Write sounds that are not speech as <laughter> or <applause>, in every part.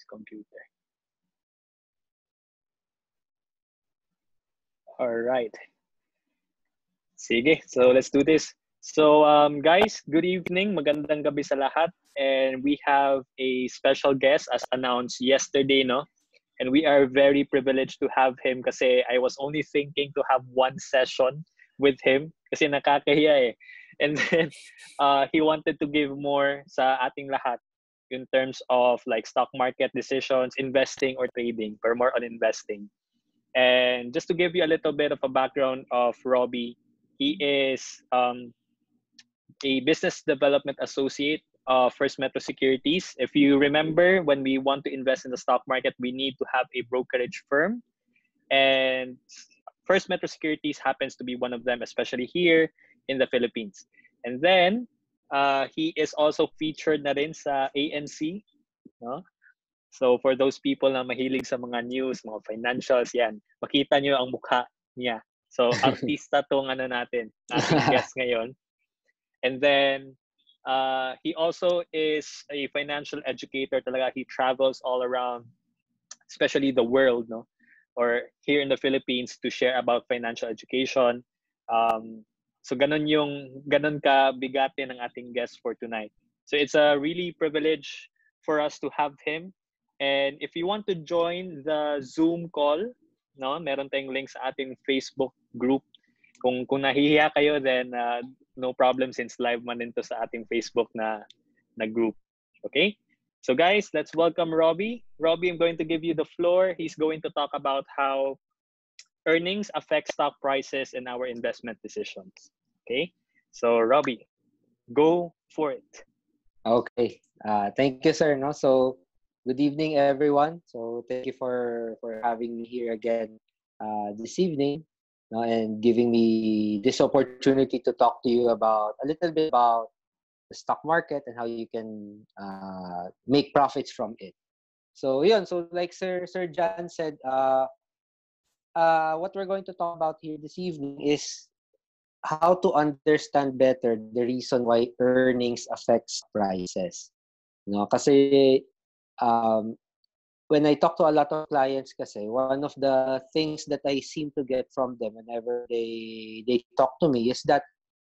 this computer. All right. Sige, so let's do this. So um, guys, good evening. Magandang gabi sa lahat. And we have a special guest as announced yesterday, no? And we are very privileged to have him kasi I was only thinking to have one session with him kasi nakakahiya eh. And then <laughs> uh, he wanted to give more sa ating lahat in terms of like stock market decisions, investing or trading, but more on investing. And just to give you a little bit of a background of Robbie, he is um, a business development associate of First Metro Securities. If you remember, when we want to invest in the stock market, we need to have a brokerage firm. And First Metro Securities happens to be one of them, especially here in the Philippines. And then, uh, he is also featured na rin sa ANC. No? So for those people na mahilig sa mga news, mga financials, yan, makita nyo ang mukha niya. So <laughs> artista tong ano natin, natin <laughs> guest ngayon. And then, uh, he also is a financial educator talaga. He travels all around, especially the world, no? Or here in the Philippines to share about financial education. Um, so ganun yung, ganun ka bigate ng ating guest for tonight. So it's a really privilege for us to have him. And if you want to join the Zoom call, no, meron tayong link sa ating Facebook group. Kung kung nahihiya kayo, then uh, no problem since live man din to sa ating Facebook na na group. Okay? So guys, let's welcome Robbie. Robbie, I'm going to give you the floor. He's going to talk about how earnings affect stock prices and our investment decisions. Okay? So Robbie, go for it. Okay. Uh, thank you, sir. No, so good evening, everyone. So thank you for for having me here again uh, this evening no, and giving me this opportunity to talk to you about a little bit about the stock market and how you can uh, make profits from it. So yun, so like Sir Sir John said, uh, uh, what we're going to talk about here this evening is how to understand better the reason why earnings affects prices. No, kasi um, when I talk to a lot of clients kasi, one of the things that I seem to get from them whenever they they talk to me is that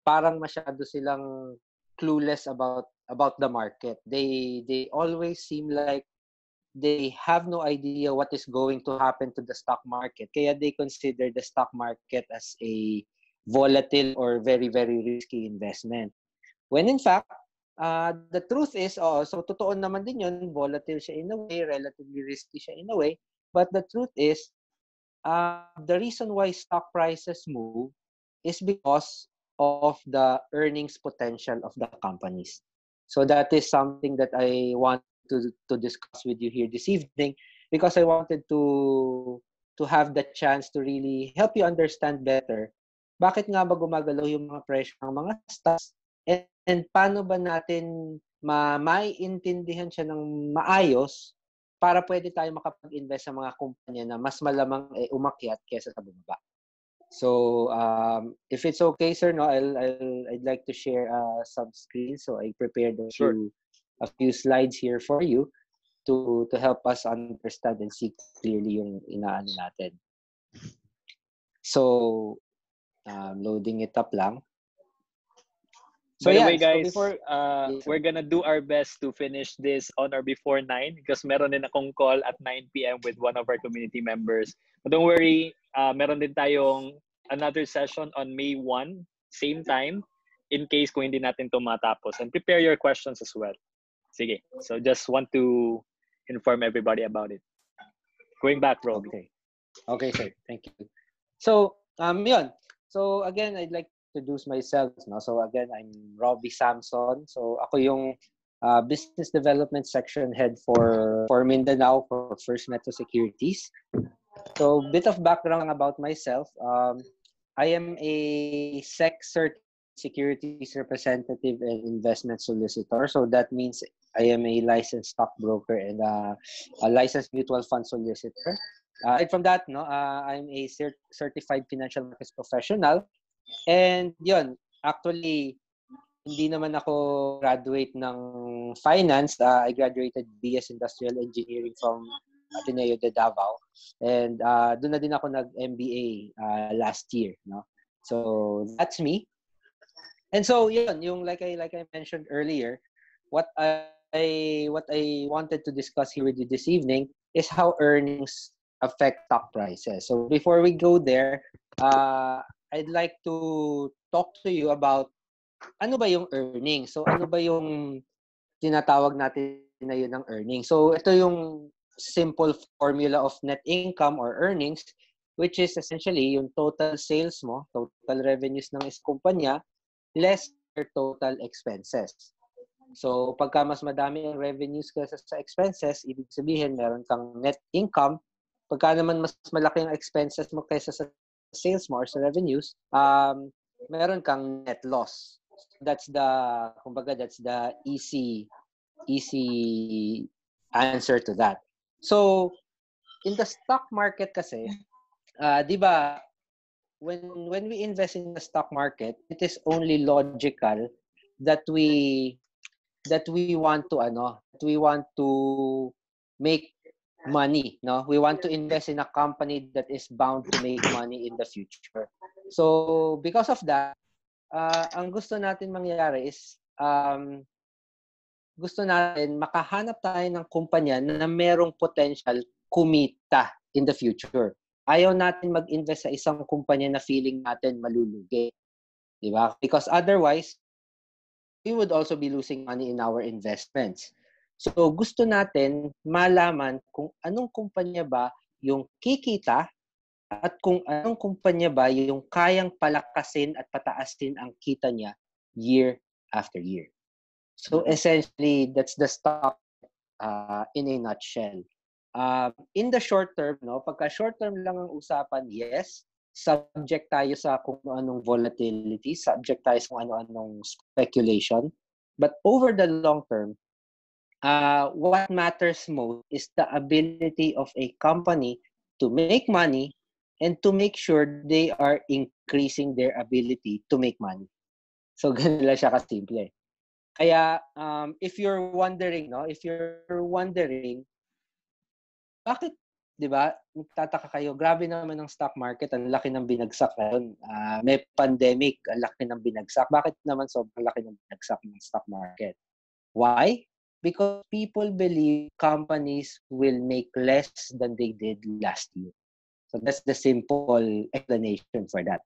parang masyado silang clueless about about the market. They they always seem like they have no idea what is going to happen to the stock market. Kaya they consider the stock market as a volatile or very very risky investment. When in fact, Uh, the truth is, oh, so totoo naman din yun, volatile siya in a way, relatively risky siya in a way. But the truth is, uh, the reason why stock prices move is because of the earnings potential of the companies. So that is something that I want to, to discuss with you here this evening because I wanted to to have the chance to really help you understand better bakit nga ba gumagalaw yung mga presyo ng mga stocks And, and paano ba natin ma maiintindihan siya ng maayos para pwede tayo makapag-invest sa mga kumpanya na mas malamang eh, umakyat kaysa sa bumaba. So, um, if it's okay, sir, no, I'll, I'll I'd like to share uh, some screen. So I prepared a sure. few a few slides here for you to to help us understand and see clearly yung inaano natin. So, um, loading it up lang. So By yeah, the way, guys, so before, uh, yeah. we're gonna do our best to finish this on or before 9 because meron din akong call at 9 p.m. with one of our community members. But don't worry, uh, meron din tayong another session on May 1, same time, in case kung hindi natin to matapos. And prepare your questions as well. Sige. So just want to inform everybody about it. Going back, Rob. Okay. Okay, sir. Thank you. So, um, yun. So again, I'd like to introduce myself. No? So again, I'm Robbie Samson. So ako yung uh, Business Development Section Head for, for Mindanao for First Metro Securities. So bit of background about myself. Um, I am a SEC cert securities representative and investment solicitor. So that means I am a licensed stockbroker and uh, a licensed mutual fund solicitor. Uh, from that, no, uh, I'm a cert- certified financial markets professional And yun, actually, hindi naman ako graduate ng finance. Uh, I graduated BS Industrial Engineering from Ateneo de Davao. And uh, doon na din ako nag-MBA uh, last year. No? So, that's me. And so, yun, yung like I, like I mentioned earlier, what I, what I wanted to discuss here with you this evening is how earnings affect stock prices. So, before we go there, uh, I'd like to talk to you about ano ba yung earnings? So ano ba yung tinatawag natin na yun ng earnings? So ito yung simple formula of net income or earnings which is essentially yung total sales mo, total revenues ng kumpanya less your total expenses. So pagka mas madami ang revenues kaysa sa expenses, ibig sabihin meron kang net income. Pagka naman mas malaki ang expenses mo kaysa sa sales mo or sa revenues, um, meron kang net loss that's the kumbaga that's the easy easy answer to that. So in the stock market kasi uh, 'di ba when when we invest in the stock market it is only logical that we that we want to ano that we want to make money no we want to invest in a company that is bound to make money in the future so because of that uh, ang gusto natin mangyari is um, gusto natin makahanap tayo ng kumpanya na merong potential kumita in the future. Ayaw natin mag-invest sa isang kumpanya na feeling natin malulugi. Di ba? Because otherwise, we would also be losing money in our investments. So gusto natin malaman kung anong kumpanya ba yung kikita at kung anong kumpanya ba yung kayang palakasin at pataasin ang kita niya year after year. So essentially, that's the stock uh, in a nutshell. Uh, in the short term, no, pagka short term lang ang usapan, yes, subject tayo sa kung anong volatility, subject tayo sa kung ano-anong speculation. But over the long term, uh, what matters most is the ability of a company to make money and to make sure they are increasing their ability to make money. So, <laughs> ganun lang siya kasimple. Kaya, um, if you're wondering, no, if you're wondering, bakit, di ba, tataka kayo, grabe naman ang stock market, ang laki ng binagsak ngayon. Uh, may pandemic, ang laki ng binagsak. Bakit naman sobrang laki ng binagsak ng stock market? Why? Because people believe companies will make less than they did last year. So that's the simple explanation for that.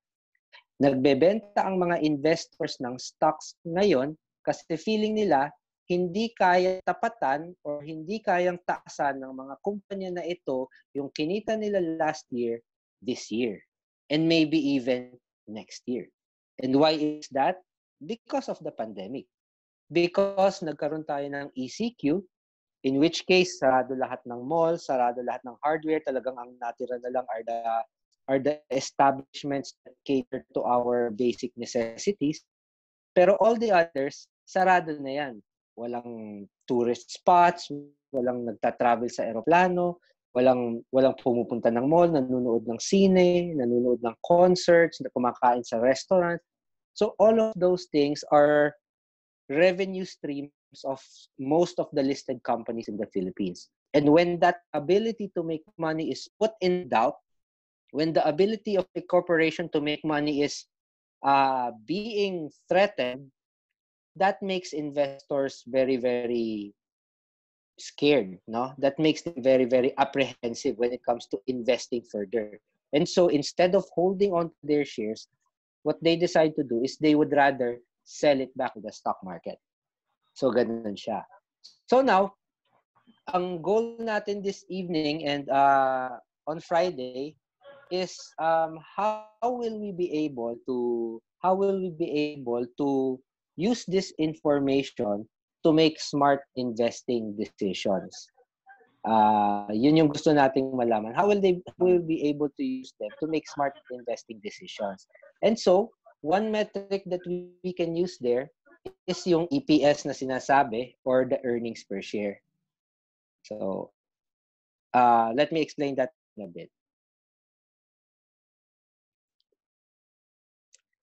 Nagbebenta ang mga investors ng stocks ngayon kasi feeling nila hindi kaya tapatan or hindi kayang taasan ng mga kumpanya na ito yung kinita nila last year, this year. And maybe even next year. And why is that? Because of the pandemic. Because nagkaroon tayo ng ECQ, In which case, sarado lahat ng mall, sarado lahat ng hardware, talagang ang natira na lang are the are the establishments that cater to our basic necessities. Pero all the others, sarado na yan. Walang tourist spots, walang nagta-travel sa eroplano, walang walang pumupunta ng mall, nanonood ng sine, nanonood ng concerts, kumakain sa restaurant. So all of those things are revenue stream of most of the listed companies in the Philippines. And when that ability to make money is put in doubt, when the ability of a corporation to make money is uh, being threatened, that makes investors very, very scared. No, that makes them very, very apprehensive when it comes to investing further. And so, instead of holding on to their shares, what they decide to do is they would rather sell it back to the stock market. So, ganun siya. So now, ang goal natin this evening and uh, on Friday is um, how will we be able to how will we be able to use this information to make smart investing decisions. Uh, yun yung gusto nating malaman. How will they will be able to use them to make smart investing decisions? And so, one metric that we, we can use there is yung EPS na sinasabi or the earnings per share. So, uh, let me explain that a bit.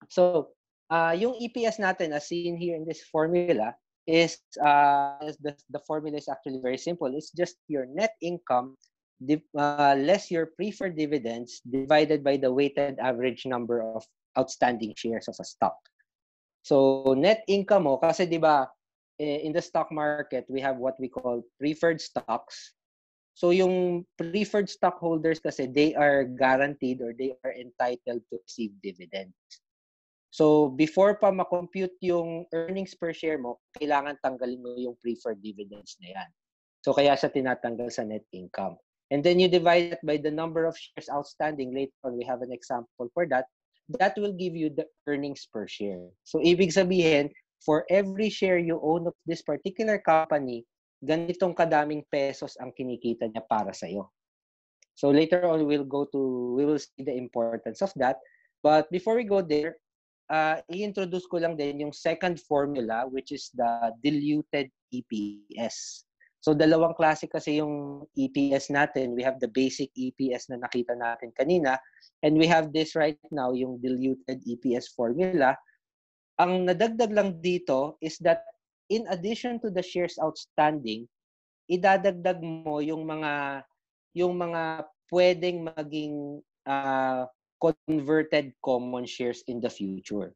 So, uh, yung EPS natin as seen here in this formula is uh, the, the formula is actually very simple. It's just your net income uh, less your preferred dividends divided by the weighted average number of outstanding shares of a stock. So net income mo kasi 'di ba eh, in the stock market we have what we call preferred stocks. So yung preferred stockholders kasi they are guaranteed or they are entitled to receive dividends. So, before pa ma-compute yung earnings per share mo, kailangan tanggalin mo yung preferred dividends na yan. So, kaya siya tinatanggal sa net income. And then you divide it by the number of shares outstanding. Later on, we have an example for that. That will give you the earnings per share. So, ibig sabihin, for every share you own of this particular company, ganitong kadaming pesos ang kinikita niya para sa'yo. So, later on, we'll go to, we will see the importance of that. But before we go there, uh, i-introduce ko lang din yung second formula which is the diluted EPS. So dalawang klase kasi yung EPS natin. We have the basic EPS na nakita natin kanina and we have this right now yung diluted EPS formula. Ang nadagdag lang dito is that in addition to the shares outstanding, idadagdag mo yung mga yung mga pwedeng maging uh, converted common shares in the future.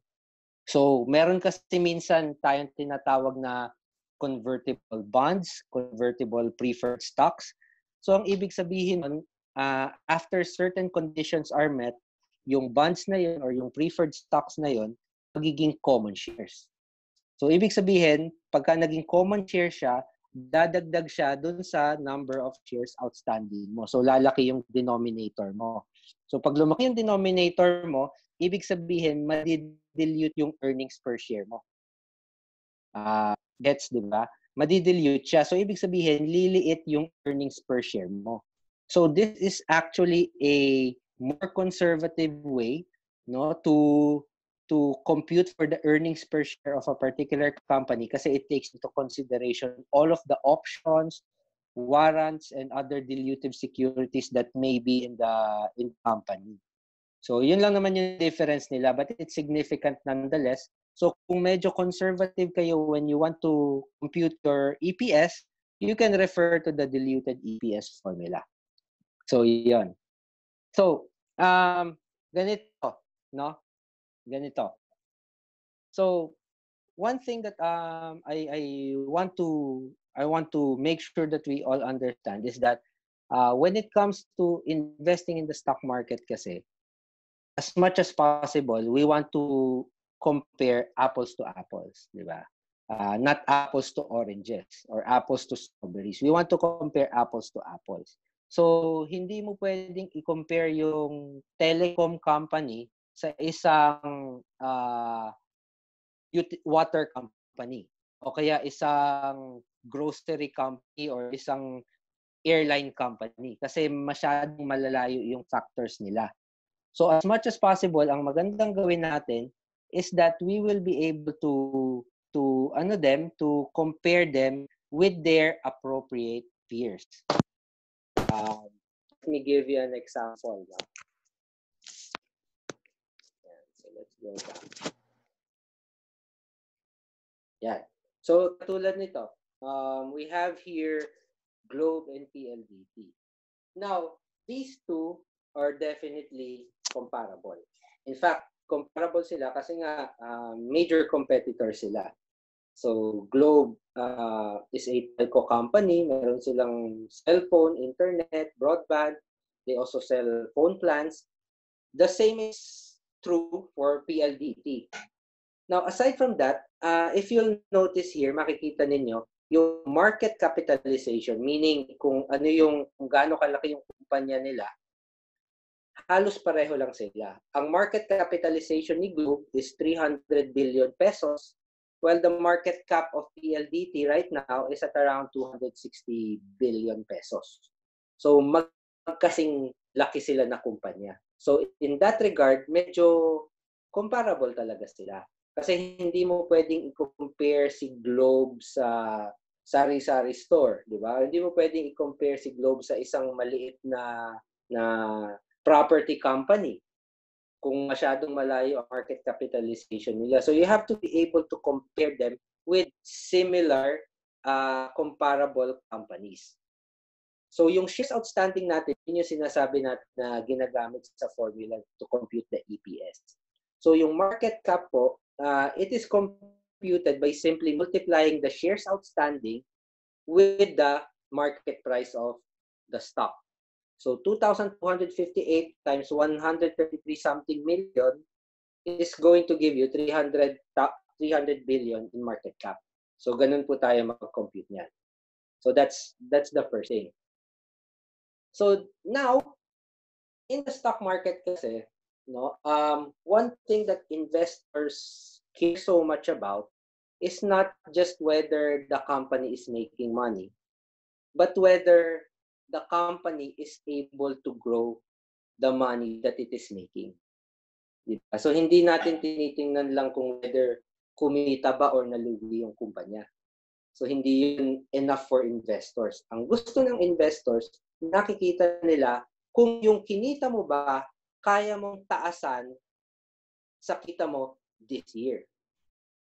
So, meron kasi minsan tayong tinatawag na convertible bonds, convertible preferred stocks. So, ang ibig sabihin uh, after certain conditions are met, yung bonds na yun or yung preferred stocks na yun, magiging common shares. So, ibig sabihin, pagka naging common share siya, dadagdag siya dun sa number of shares outstanding mo. So, lalaki yung denominator mo. So pag lumaki yung denominator mo, ibig sabihin, madidilute yung earnings per share mo. Uh, gets, di ba? Madidilute siya. So ibig sabihin, liliit yung earnings per share mo. So this is actually a more conservative way no to to compute for the earnings per share of a particular company kasi it takes into consideration all of the options, warrants and other dilutive securities that may be in the in company. So, yun lang naman yung difference nila, but it's significant nonetheless. So, kung medyo conservative kayo when you want to compute your EPS, you can refer to the diluted EPS formula. So, yun. So, um, ganito, no? Ganito. So, one thing that um, I, I want to I want to make sure that we all understand is that uh, when it comes to investing in the stock market kasi, as much as possible, we want to compare apples to apples, di ba? Uh, not apples to oranges or apples to strawberries. We want to compare apples to apples. So, hindi mo pwedeng i-compare yung telecom company sa isang uh, water company o kaya isang grocery company or isang airline company kasi masyadong malalayo yung factors nila. So as much as possible, ang magandang gawin natin is that we will be able to to ano them to compare them with their appropriate peers. Um, let me give you an example. No? So let's go back. Yan. So, katulad nito, um, we have here Globe and PLDT. Now, these two are definitely comparable. In fact, comparable sila kasi nga uh, major competitor sila. So, Globe uh, is a telco company. Meron silang cellphone, internet, broadband. They also sell phone plans. The same is true for PLDT. Now, aside from that, uh, if you'll notice here, makikita ninyo, yung market capitalization, meaning kung ano yung, kung gaano kalaki yung kumpanya nila, halos pareho lang sila. Ang market capitalization ni Globe is 300 billion pesos, while the market cap of PLDT right now is at around 260 billion pesos. So, magkasing laki sila na kumpanya. So, in that regard, medyo comparable talaga sila. Kasi hindi mo pwedeng i-compare si Globe sa sari-sari store, di ba? Hindi mo pwedeng i-compare si Globe sa isang maliit na na property company. kung masyadong malayo ang market capitalization nila. So you have to be able to compare them with similar uh, comparable companies. So yung shares outstanding natin, yun yung sinasabi natin na ginagamit sa formula to compute the EPS. So yung market cap po, uh, it is computed by simply multiplying the shares outstanding with the market price of the stock. So 2,258 times 133 something million is going to give you 300, 300 billion in market cap. So ganun po tayo mag-compute niyan. So that's that's the first thing. So now, in the stock market kasi, no, um, one thing that investors care so much about is not just whether the company is making money, but whether the company is able to grow the money that it is making. Diba? So hindi natin tinitingnan lang kung whether kumita ba or nalugi yung kumpanya. So hindi yun enough for investors. Ang gusto ng investors nakikita nila kung yung kinita mo ba kaya mong taasan sa kita mo this year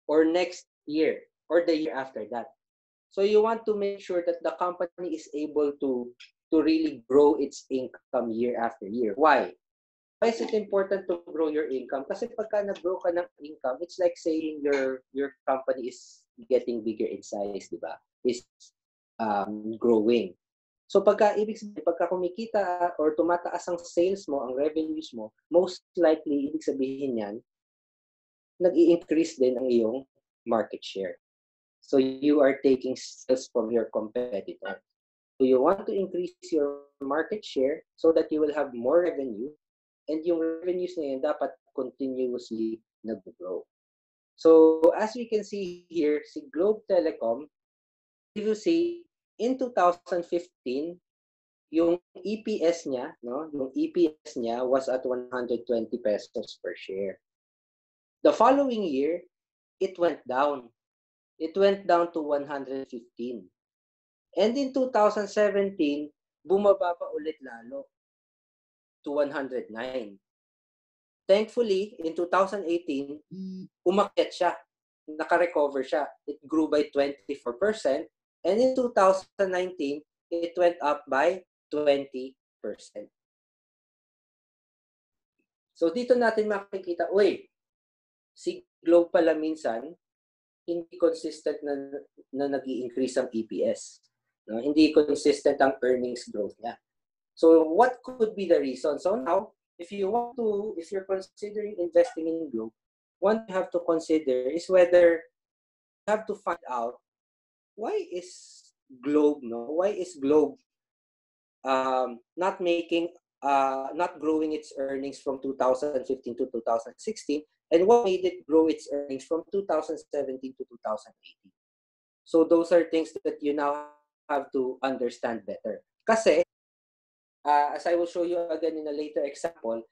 or next year or the year after that. So you want to make sure that the company is able to to really grow its income year after year. Why? Why is it important to grow your income? Kasi pagka nag-grow ka ng income, it's like saying your your company is getting bigger in size, di ba? Is um, growing. So pagka ibig sabihin, pagka kumikita or tumataas ang sales mo, ang revenues mo, most likely ibig sabihin niyan, nag-i-increase din ang iyong market share. So you are taking sales from your competitor. So you want to increase your market share so that you will have more revenue and yung revenues na yun dapat continuously nag-grow. So as we can see here, si Globe Telecom, if you see, in 2015, yung EPS niya, no, yung EPS niya was at 120 pesos per share. The following year, it went down. It went down to 115. And in 2017, bumaba pa ulit lalo to 109. Thankfully, in 2018, umakyat siya. Naka-recover siya. It grew by 24%. And in 2019, it went up by 20%. So dito natin makikita, uy, si Globe pala minsan, hindi consistent na, na nag increase ang EPS. No? Hindi consistent ang earnings growth niya. So what could be the reason? So now, if you want to, if you're considering investing in Globe, one you have to consider is whether you have to find out why is Globe no? Why is Globe um, not making uh, not growing its earnings from 2015 to 2016 and what made it grow its earnings from 2017 to 2018 so those are things that you now have to understand better. Kasi uh, as i will show you again in a later example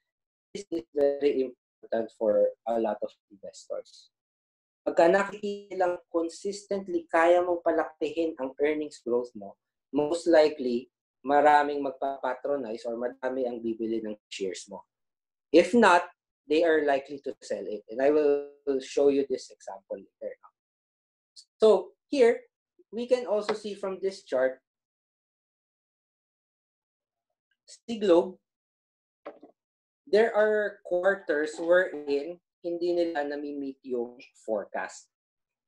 this is very important for a lot of investors pagka nakikita lang consistently kaya mong palakihin ang earnings growth mo, most likely, maraming magpapatronize or marami ang bibili ng shares mo. If not, they are likely to sell it. And I will show you this example later. So here, we can also see from this chart, si Globe, there are quarters wherein hindi nila nami-meet yung forecast.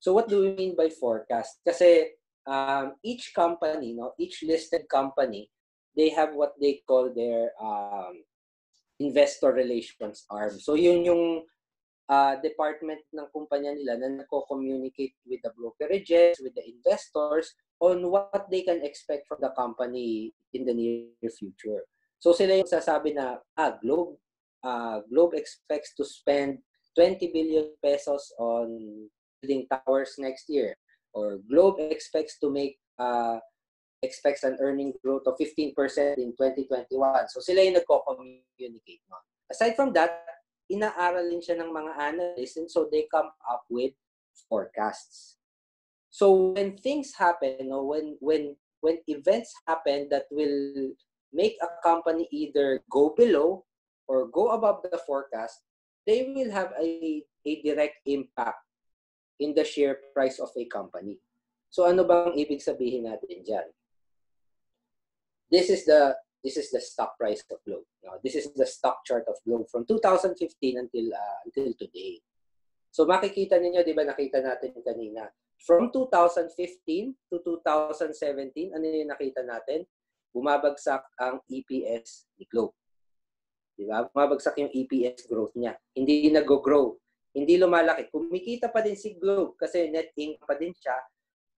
So what do we mean by forecast? Kasi um, each company, no, each listed company, they have what they call their um, investor relations arm. So yun yung uh, department ng kumpanya nila na nagko-communicate with the brokerages, with the investors on what they can expect from the company in the near future. So sila yung sasabi na, ah, Globe, uh, Globe expects to spend 20 billion pesos on building towers next year. Or Globe expects to make uh, expects an earning growth of 15% in 2021. So sila yung nagko-communicate. No? Aside from that, inaaral din siya ng mga analysts and so they come up with forecasts. So when things happen, no, when when when events happen that will make a company either go below or go above the forecast, they will have a, a direct impact in the share price of a company. So ano bang ibig sabihin natin dyan? This is the this is the stock price of Globe. Now, this is the stock chart of Globe from 2015 until uh, until today. So makikita ninyo, 'di ba nakita natin kanina, from 2015 to 2017, ano yung nakita natin? Bumabagsak ang EPS ni Globe. Di ba? Bumabagsak yung EPS growth niya. Hindi nag-grow. Hindi lumalaki. Kumikita pa din si Globe kasi net income pa din siya.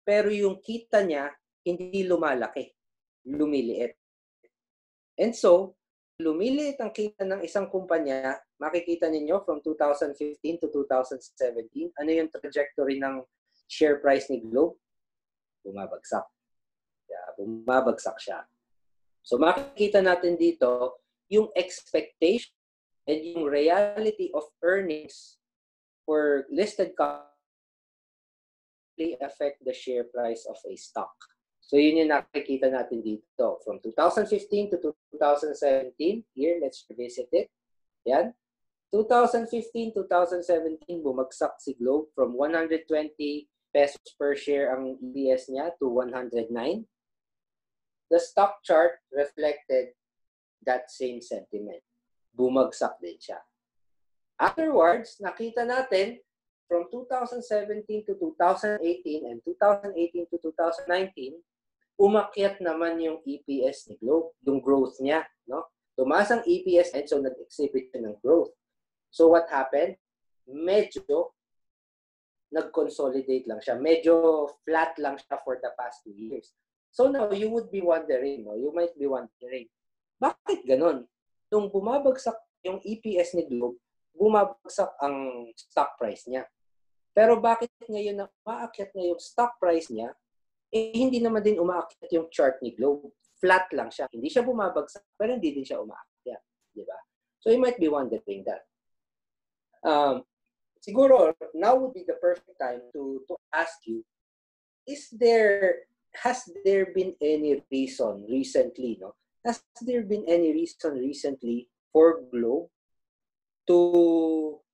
Pero yung kita niya, hindi lumalaki. Lumiliit. And so, lumiliit ang kita ng isang kumpanya, makikita ninyo from 2015 to 2017, ano yung trajectory ng share price ni Globe? Bumabagsak. Yeah, bumabagsak siya. So makikita natin dito yung expectation and yung reality of earnings for listed companies affect the share price of a stock. So yun yung nakikita natin dito. From 2015 to 2017, here, let's revisit it. Yan. 2015, 2017, bumagsak si Globe from 120 pesos per share ang EPS niya to 109. The stock chart reflected that same sentiment. Bumagsak din siya. Afterwards, nakita natin from 2017 to 2018 and 2018 to 2019, umakyat naman yung EPS ni Globe, yung growth niya, no? Tumaas ang EPS and so nag-exhibit ng growth. So what happened? Medyo nag-consolidate lang siya. Medyo flat lang siya for the past two years. So now you would be wondering, no? You might be wondering, bakit ganun? Nung bumabagsak yung EPS ni Globe, bumabagsak ang stock price niya. Pero bakit ngayon na umaakyat na yung stock price niya, eh, hindi naman din umaakyat yung chart ni Globe. Flat lang siya. Hindi siya bumabagsak, pero hindi din siya umaakyat. Di ba? So you might be wondering that. Um, siguro, now would be the perfect time to, to ask you, is there, has there been any reason recently, no? Has there been any reason recently for Globe to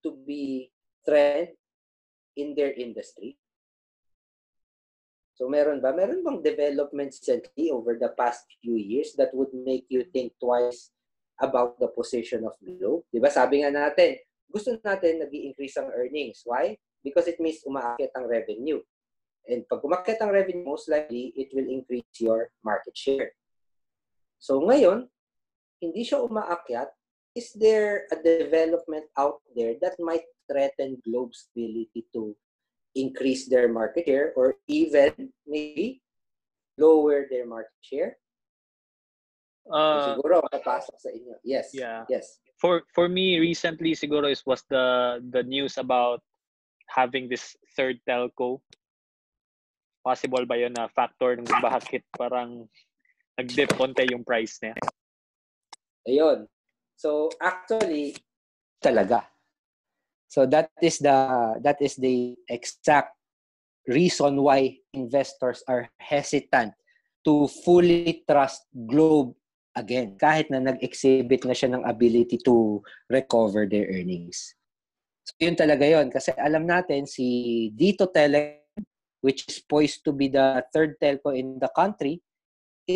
to be trend in their industry? So meron ba? Meron bang developments recently over the past few years that would make you think twice about the position of Globe? Di ba sabi nga natin, gusto natin nag increase ang earnings. Why? Because it means umaakit ang revenue. And pag umakyat ang revenue, most likely, it will increase your market share. So ngayon, hindi siya umaakyat. Is there a development out there that might threaten Globe's ability to increase their market share or even maybe lower their market share? Uh, siguro papasok sa inyo. Yes. Yeah. Yes. For for me recently siguro is was the the news about having this third telco. Possible ba 'yon na factor ng bakit parang nag-dip konti yung price niya? Ayun. So actually talaga So that is the that is the exact reason why investors are hesitant to fully trust Globe again kahit na nag-exhibit na siya ng ability to recover their earnings. So yun talaga yun kasi alam natin si Dito Tele which is poised to be the third telco in the country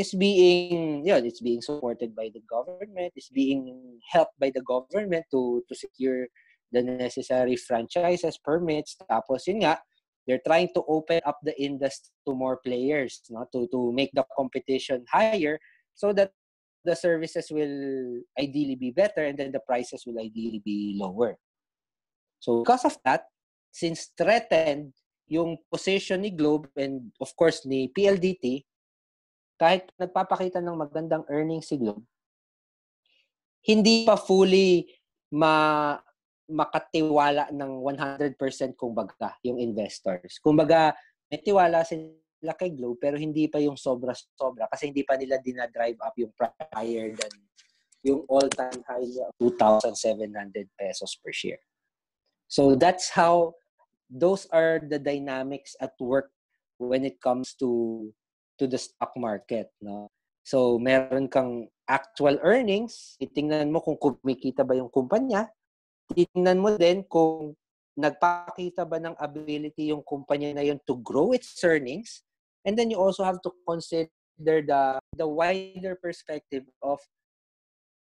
is being yun, it's being supported by the government, it's being helped by the government to to secure the necessary franchises, permits. Tapos yun nga, they're trying to open up the industry to more players, no? to, to make the competition higher so that the services will ideally be better and then the prices will ideally be lower. So because of that, since threatened yung position ni Globe and of course ni PLDT, kahit nagpapakita ng magandang earnings si Globe, hindi pa fully ma makatiwala ng 100% kumbaga yung investors. Kumbaga, may tiwala sila kay Globe pero hindi pa yung sobra-sobra kasi hindi pa nila dinadrive up yung prior than yung all-time high niya 2,700 pesos per share. So that's how those are the dynamics at work when it comes to to the stock market, no? So, meron kang actual earnings, titingnan mo kung kumikita ba yung kumpanya, titingnan mo din kung nagpakita ba ng ability yung kumpanya na yun to grow its earnings, and then you also have to consider the the wider perspective of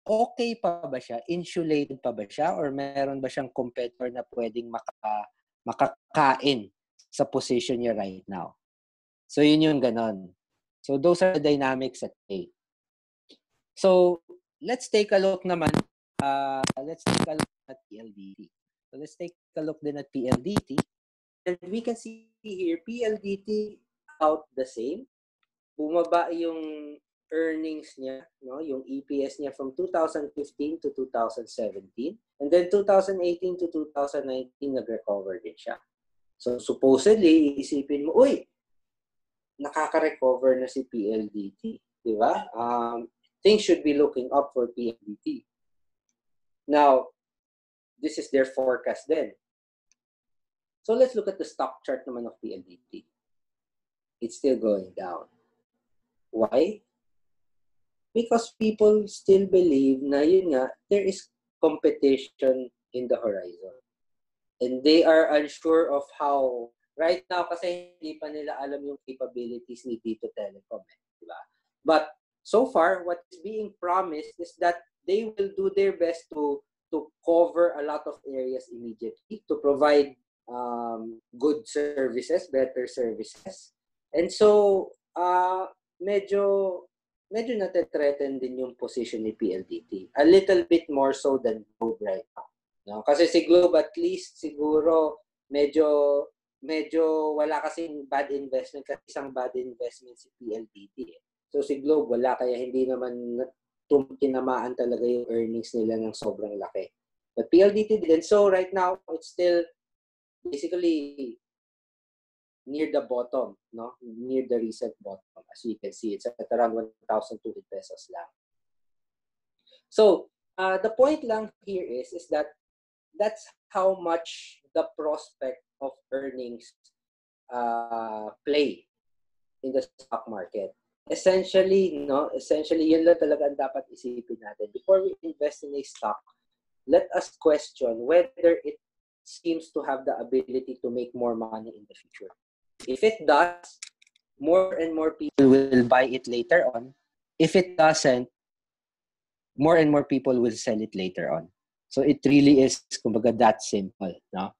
okay pa ba siya, insulated pa ba siya, or meron ba siyang competitor na pwedeng maka, makakain sa position niya right now. So, yun yung ganon. So, those are the dynamics at play. So, let's take a look naman. Uh, let's take a look at PLDT. So, let's take a look din at PLDT. And we can see here, PLDT out the same. Bumaba yung earnings niya, no, yung EPS niya from 2015 to 2017. And then 2018 to 2019, nag-recover din siya. So supposedly, iisipin mo, uy, nakaka-recover na si PLDT. Di ba? Um, things should be looking up for PLDT. Now, this is their forecast then. So let's look at the stock chart naman of PLDT. It's still going down. Why? because people still believe na yun nga, there is competition in the horizon. And they are unsure of how, right now kasi hindi pa nila alam yung capabilities ni Dito Telecom. Eh, diba? But so far, what is being promised is that they will do their best to to cover a lot of areas immediately, to provide um, good services, better services. And so, uh, medyo medyo nate-threaten din yung position ni PLDT. A little bit more so than Globe right now. No? Kasi si Globe at least siguro medyo medyo wala kasing bad investment kasi isang bad investment si PLDT. Eh. So si Globe wala kaya hindi naman tinamaan talaga yung earnings nila ng sobrang laki. But PLDT didn't. So right now, it's still basically near the bottom, no? Near the recent bottom. As you can see, it's at around 1,200 pesos lang. So, uh, the point lang here is, is that that's how much the prospect of earnings uh, play in the stock market. Essentially, no, essentially, yun lang talaga ang dapat isipin natin. Before we invest in a stock, let us question whether it seems to have the ability to make more money in the future. If it does, more and more people will buy it later on. If it doesn't, more and more people will sell it later on. So it really is kumbaga that simple, no?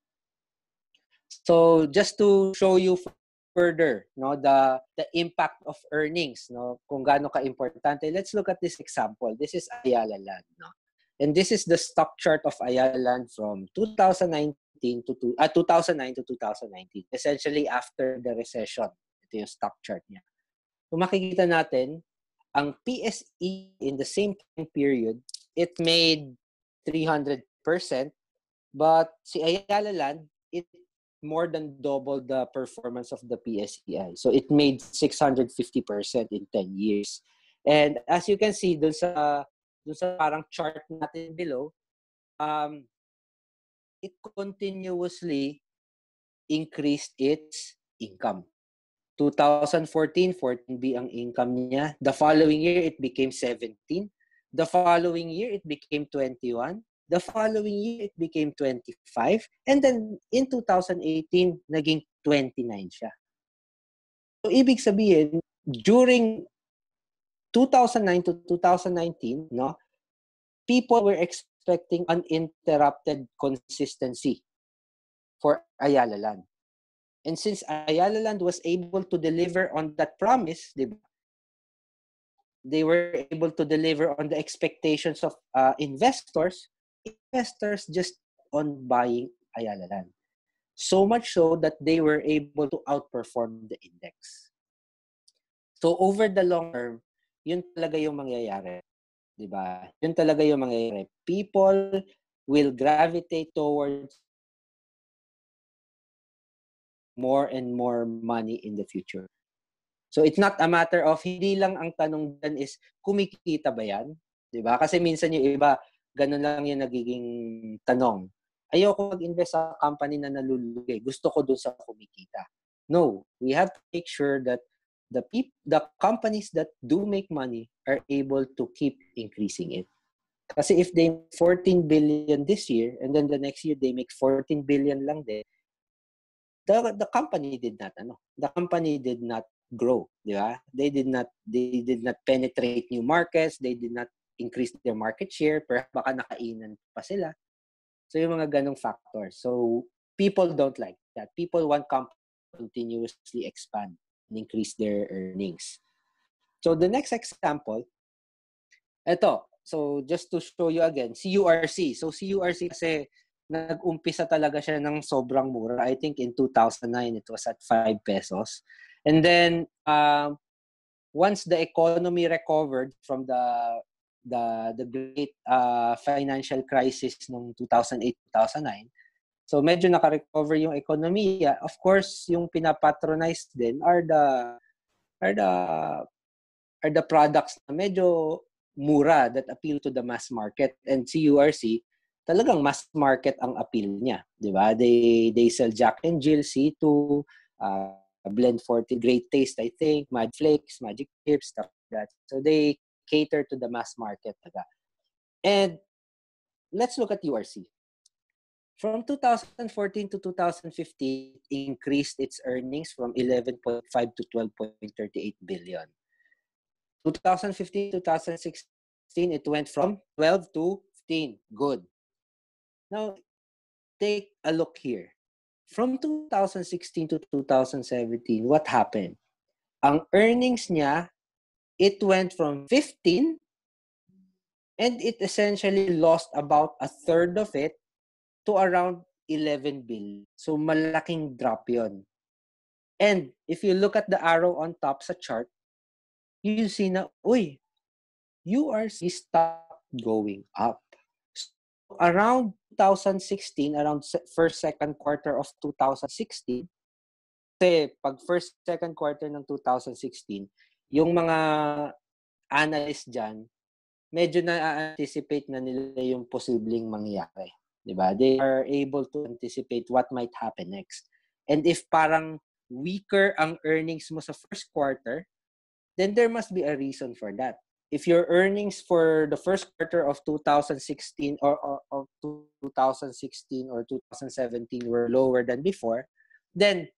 So just to show you further, no, the the impact of earnings, no, kung gaano ka importante. Let's look at this example. This is Ayala Land, no. And this is the stock chart of Ayala Land from 2019 to uh, 2009 to 2019. Essentially after the recession. Ito yung stock chart niya. Kung makikita natin, ang PSE in the same time period, it made 300%, but si Ayala Land, it more than double the performance of the PSEI. So it made 650% in 10 years. And as you can see dun sa dun sa parang chart natin below, um, it continuously increased its income. 2014, 14B ang income niya. The following year, it became 17. The following year, it became 21. The following year, it became 25. And then, in 2018, naging 29 siya. So, ibig sabihin, during 2009 to 2019, no, people were ex- expecting uninterrupted consistency for Ayala Land. And since Ayala Land was able to deliver on that promise, they were able to deliver on the expectations of uh, investors, investors just on buying Ayala Land. So much so that they were able to outperform the index. So over the long term, yun talaga yung mangyayari. 'di ba? Yun talaga yung mangyayari. People will gravitate towards more and more money in the future. So it's not a matter of hindi lang ang tanong dan is kumikita ba 'yan? 'Di ba? Kasi minsan yung iba ganun lang yung nagiging tanong. Ayoko mag-invest sa company na nalulugi. Gusto ko doon sa kumikita. No, we have to make sure that the peop- the companies that do make money are able to keep increasing it. Kasi if they 14 billion this year and then the next year they make 14 billion lang din, the the company did not ano, the company did not grow, di ba? They did not they did not penetrate new markets, they did not increase their market share, perhaps baka nakainan pa sila. So yung mga ganong factors. So people don't like that. People want companies continuously expand and increase their earnings. So the next example, ito, so just to show you again, CURC. So CURC kasi nag-umpisa talaga siya ng sobrang mura. I think in 2009, it was at 5 pesos. And then, uh, once the economy recovered from the the the great uh, financial crisis noong 2008-2009, so medyo naka-recover yung ekonomiya. Of course, yung pinapatronize din are the are the are the products na medyo mura that appeal to the mass market and CURC talagang mass market ang appeal niya, 'di ba? They they sell Jack and Jill C2 uh, Blend 40 Great Taste I think, Mad Flakes, Magic Chips, stuff like that. So they cater to the mass market. And let's look at URC. From 2014 to 2015, increased its earnings from 11.5 to 12.38 billion. 2015 2016, it went from 12 to 15. Good. Now, take a look here. From 2016 to 2017, what happened? Ang earnings niya, it went from 15 and it essentially lost about a third of it to around 11 billion. So malaking drop yon. And if you look at the arrow on top sa chart, you see na, uy, URC stopped going up. So around 2016, around first, second quarter of 2016, kasi pag first, second quarter ng 2016, yung mga analyst dyan, medyo na-anticipate na nila yung posibleng mangyari. Diba? They are able to anticipate what might happen next. And if parang weaker ang earnings mo sa first quarter, then there must be a reason for that if your earnings for the first quarter of 2016 or, or, or 2016 or 2017 were lower than before, then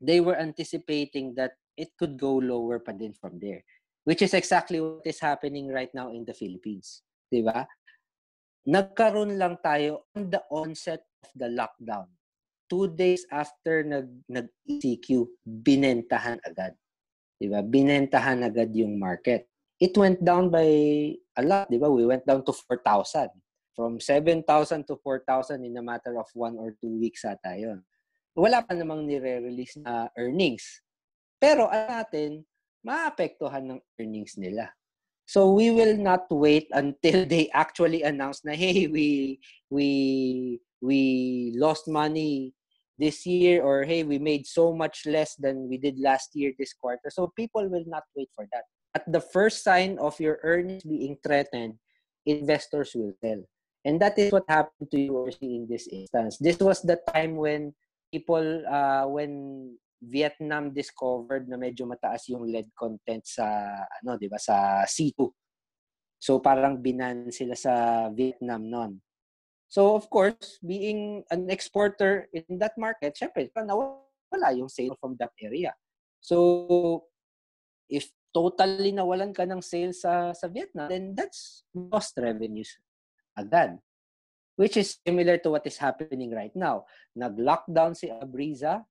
they were anticipating that it could go lower pa din from there, which is exactly what is happening right now in the Philippines. Di ba? Nagkaroon lang tayo on the onset of the lockdown. Two days after nag, nag-ECQ, binentahan agad. Di ba? Binentahan agad yung market it went down by a lot, di ba? We went down to 4,000. From 7,000 to 4,000 in a matter of one or two weeks ata yun. Wala pa namang nire-release na earnings. Pero natin, maapektuhan ng earnings nila. So we will not wait until they actually announce na hey, we we we lost money this year or hey, we made so much less than we did last year this quarter. So people will not wait for that at the first sign of your earnings being threatened, investors will sell. And that is what happened to URC in this instance. This was the time when people, uh, when Vietnam discovered na medyo mataas yung lead content sa, ano, di ba, sa C2. So parang binan sila sa Vietnam noon. So of course, being an exporter in that market, syempre, nawala yung sale from that area. So if totally nawalan ka ng sales sa, sa Vietnam, then that's lost revenues agad. Which is similar to what is happening right now. Nag-lockdown si Abriza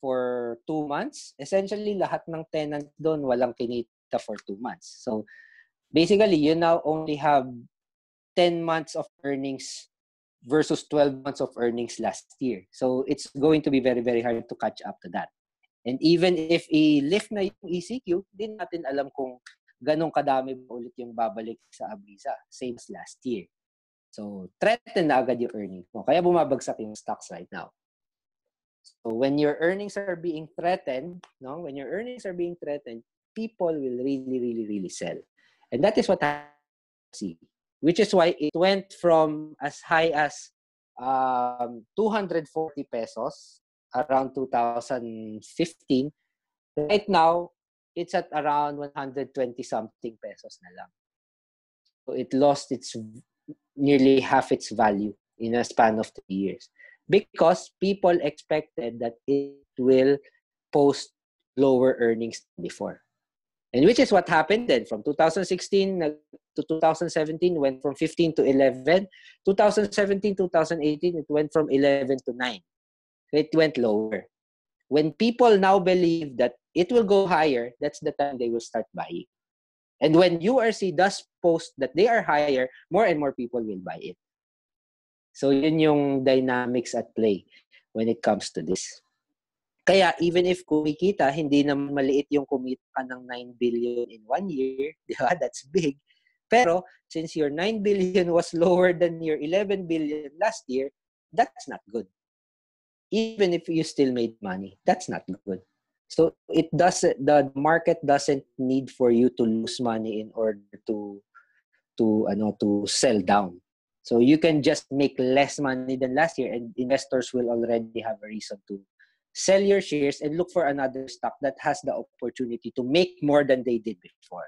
for two months. Essentially, lahat ng tenants doon walang kinita for two months. So, basically, you now only have 10 months of earnings versus 12 months of earnings last year. So, it's going to be very, very hard to catch up to that. And even if i-lift na yung ECQ, din natin alam kung ganong kadami ba ulit yung babalik sa Abriza. Same as last year. So, threaten na agad yung earnings mo. Kaya bumabagsak yung stocks right now. So, when your earnings are being threatened, no, when your earnings are being threatened, people will really, really, really sell. And that is what I see. Which is why it went from as high as um, 240 pesos around 2015. Right now, it's at around 120 something pesos na lang. So it lost its nearly half its value in a span of three years because people expected that it will post lower earnings before. And which is what happened then from 2016 to 2017 went from 15 to 11. 2017 2018 it went from 11 to 9. It went lower. When people now believe that it will go higher, that's the time they will start buying. And when URC does post that they are higher, more and more people will buy it. So yun yung dynamics at play when it comes to this. Kaya even if kumikita, hindi naman maliit yung kumita ka ng 9 billion in one year, <laughs> di ba? That's big. Pero since your 9 billion was lower than your 11 billion last year, that's not good. Even if you still made money, that's not good. So it does the market doesn't need for you to lose money in order to to ano to sell down. So you can just make less money than last year and investors will already have a reason to sell your shares and look for another stock that has the opportunity to make more than they did before.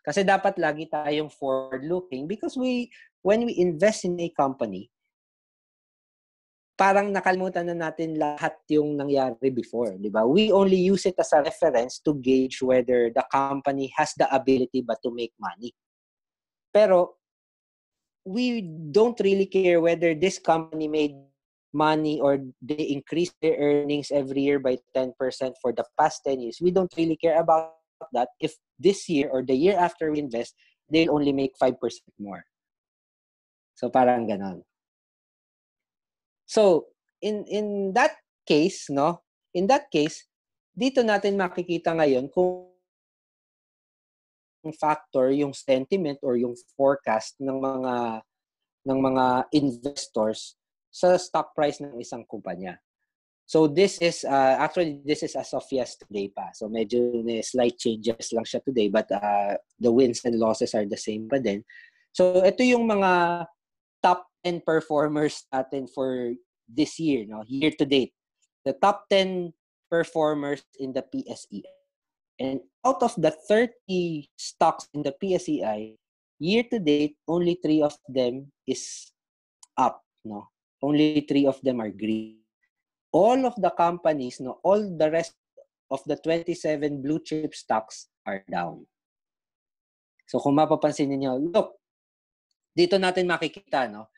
Kasi dapat lagi tayong forward looking because we when we invest in a company parang nakalimutan na natin lahat yung nangyari before, di ba? We only use it as a reference to gauge whether the company has the ability but to make money. Pero we don't really care whether this company made money or they increase their earnings every year by 10% for the past 10 years. We don't really care about that if this year or the year after we invest, they'll only make 5% more. So parang ganon. So, in in that case, no? In that case, dito natin makikita ngayon kung factor yung sentiment or yung forecast ng mga ng mga investors sa stock price ng isang kumpanya. So this is uh, actually this is as of yesterday pa. So medyo may slight changes lang siya today but uh, the wins and losses are the same pa din. So ito yung mga top 10 performers natin for this year, no, year to date. The top 10 performers in the PSEI. And out of the 30 stocks in the PSEI, year to date, only three of them is up. No, only three of them are green. All of the companies, no, all the rest of the 27 blue chip stocks are down. So kung mapapansin niyo, look, dito natin makikita, no,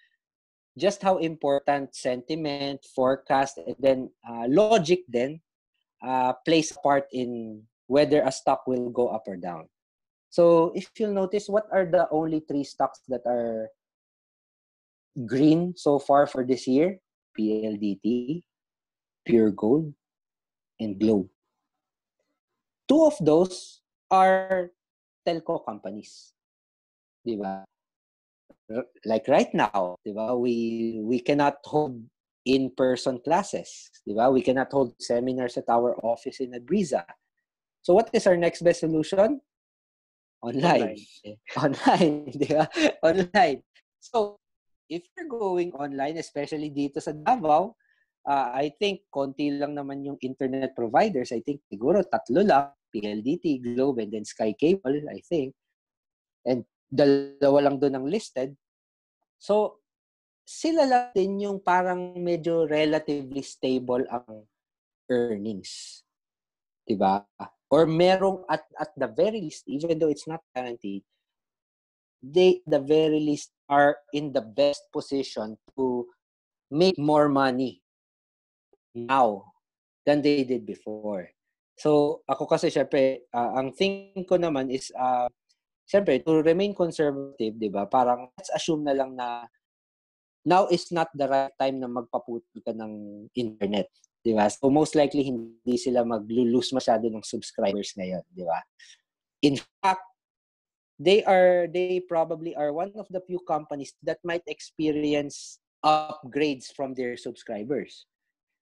just how important sentiment, forecast, and then uh, logic then uh, plays a part in whether a stock will go up or down. So if you'll notice, what are the only three stocks that are green so far for this year? PLDT, Pure Gold, and Globe. Two of those are telco companies. Diba? like right now, di ba, we we cannot hold in-person classes, di ba? We cannot hold seminars at our office in Adbriza. So what is our next best solution? Online. Online, <laughs> online <laughs> di ba? Online. So, if you're going online, especially dito sa Davao, uh, I think konti lang naman yung internet providers. I think siguro tatlo lang, PLDT, Globe, and then Sky Cable, I think. And dalawa lang doon ang listed. So, sila lang din yung parang medyo relatively stable ang earnings. 'Di ba? Or merong at at the very least even though it's not guaranteed they the very least are in the best position to make more money now than they did before. So, ako kasi syempre, uh, ang thing ko naman is uh, Siyempre, to remain conservative, di ba, parang let's assume na lang na now is not the right time na magpaputol ka ng internet. Di ba? So most likely, hindi sila maglulose masyado ng subscribers ngayon. Di ba? In fact, they are, they probably are one of the few companies that might experience upgrades from their subscribers.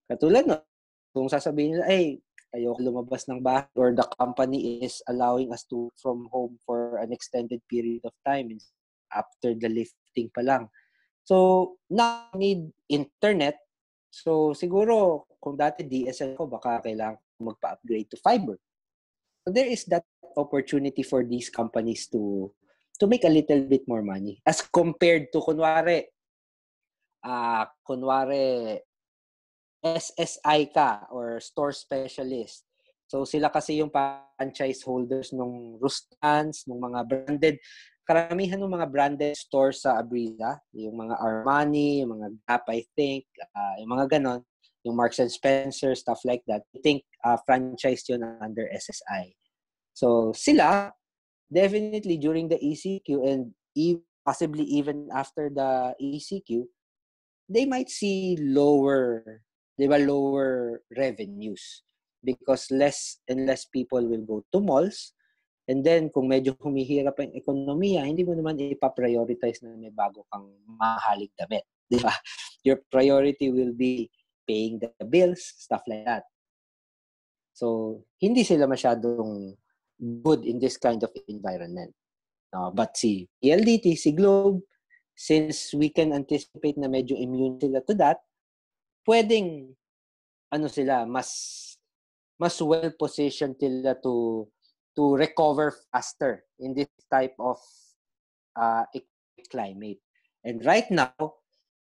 Katulad no, kung sasabihin nila, hey, ayoko lumabas ng bahay or the company is allowing us to from home for an extended period of time after the lifting pa lang. So, now need internet. So, siguro, kung dati DSL ko, baka kailangan magpa-upgrade to fiber. there is that opportunity for these companies to to make a little bit more money as compared to kunwari uh, kunwari SSI ka or store specialist. So sila kasi yung franchise holders ng Rustans, ng mga branded karamihan ng mga branded stores sa Abriza, yung mga Armani, yung mga Gap, I think, uh, yung mga ganon, yung Marks and Spencer, stuff like that, I think uh, franchise yun under SSI. So sila, definitely during the ECQ and e- possibly even after the ECQ, they might see lower, di ba, lower revenues because less and less people will go to malls And then, kung medyo humihirap ang ekonomiya, hindi mo naman ipa-prioritize na may bago kang mahaling damit. Di ba? <laughs> Your priority will be paying the bills, stuff like that. So, hindi sila masyadong good in this kind of environment. Uh, but si PLDT, si Globe, since we can anticipate na medyo immune sila to that, pwedeng ano sila, mas mas well positioned sila to to recover faster in this type of uh, climate. And right now,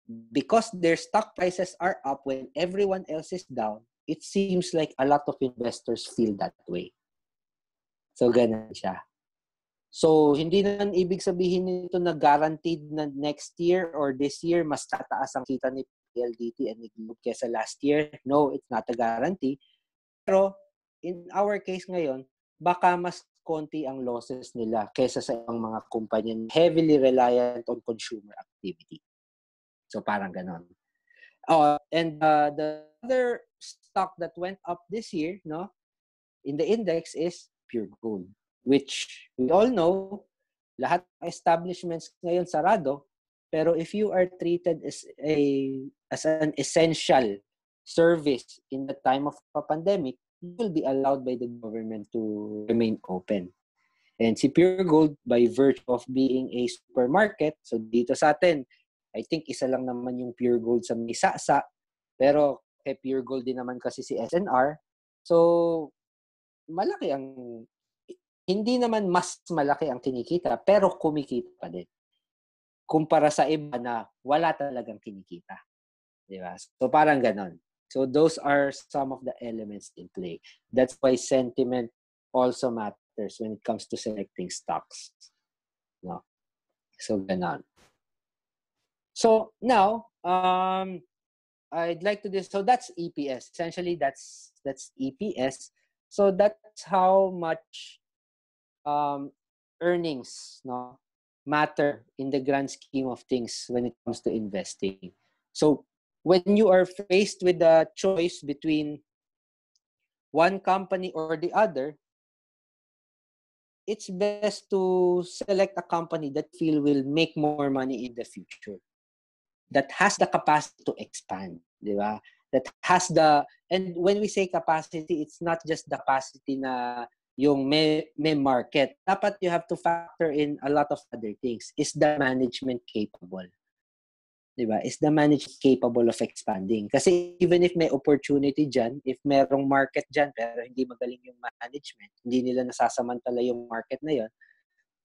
because their stock prices are up when everyone else is down, it seems like a lot of investors feel that way. So, ganun siya. So, hindi na ibig sabihin nito na guaranteed na next year or this year, mas tataas ang kita ni PLDT and ni Globe kesa last year. No, it's not a guarantee. Pero, in our case ngayon, baka mas konti ang losses nila kaysa sa ibang mga kumpanya heavily reliant on consumer activity. So parang ganon. Uh, and uh, the other stock that went up this year, no, in the index is Pure Gold, which we all know, lahat ng establishments ngayon sarado, pero if you are treated as a as an essential service in the time of a pandemic, will be allowed by the government to remain open. And si Pure Gold, by virtue of being a supermarket, so dito sa atin, I think isa lang naman yung Pure Gold sa may sasa, pero kay Pure Gold din naman kasi si SNR. So, malaki ang, hindi naman mas malaki ang kinikita, pero kumikita pa din. Kumpara sa iba na wala talagang kinikita. Di ba? So, parang ganon. So those are some of the elements in play. That's why sentiment also matters when it comes to selecting stocks. No? So ganon. So now, um, I'd like to this. So that's EPS. Essentially, that's that's EPS. So that's how much um, earnings no matter in the grand scheme of things when it comes to investing. So when you are faced with the choice between one company or the other, it's best to select a company that feel will make more money in the future. That has the capacity to expand, di ba? That has the and when we say capacity, it's not just the capacity na yung may, may market. Dapat you have to factor in a lot of other things. Is the management capable? 'di ba, is the manager capable of expanding? Kasi even if may opportunity diyan, if merong market diyan pero hindi magaling yung management, hindi nila nasasamantala yung market na 'yon,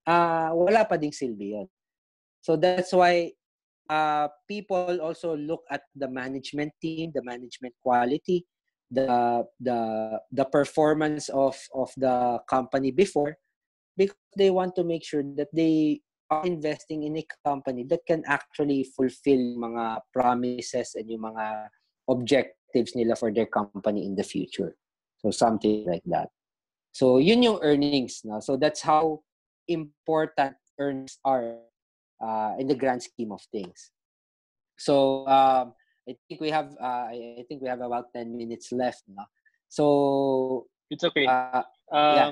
uh, wala pa ding silbi 'yon. So that's why uh, people also look at the management team, the management quality, the the the performance of of the company before because they want to make sure that they investing in a company that can actually fulfill mga promises and yung mga objectives nila for their company in the future. So something like that. So yun yung earnings. No? So that's how important earnings are uh, in the grand scheme of things. So um, I think we have uh, I think we have about 10 minutes left. No? So it's okay. Uh, um, yeah.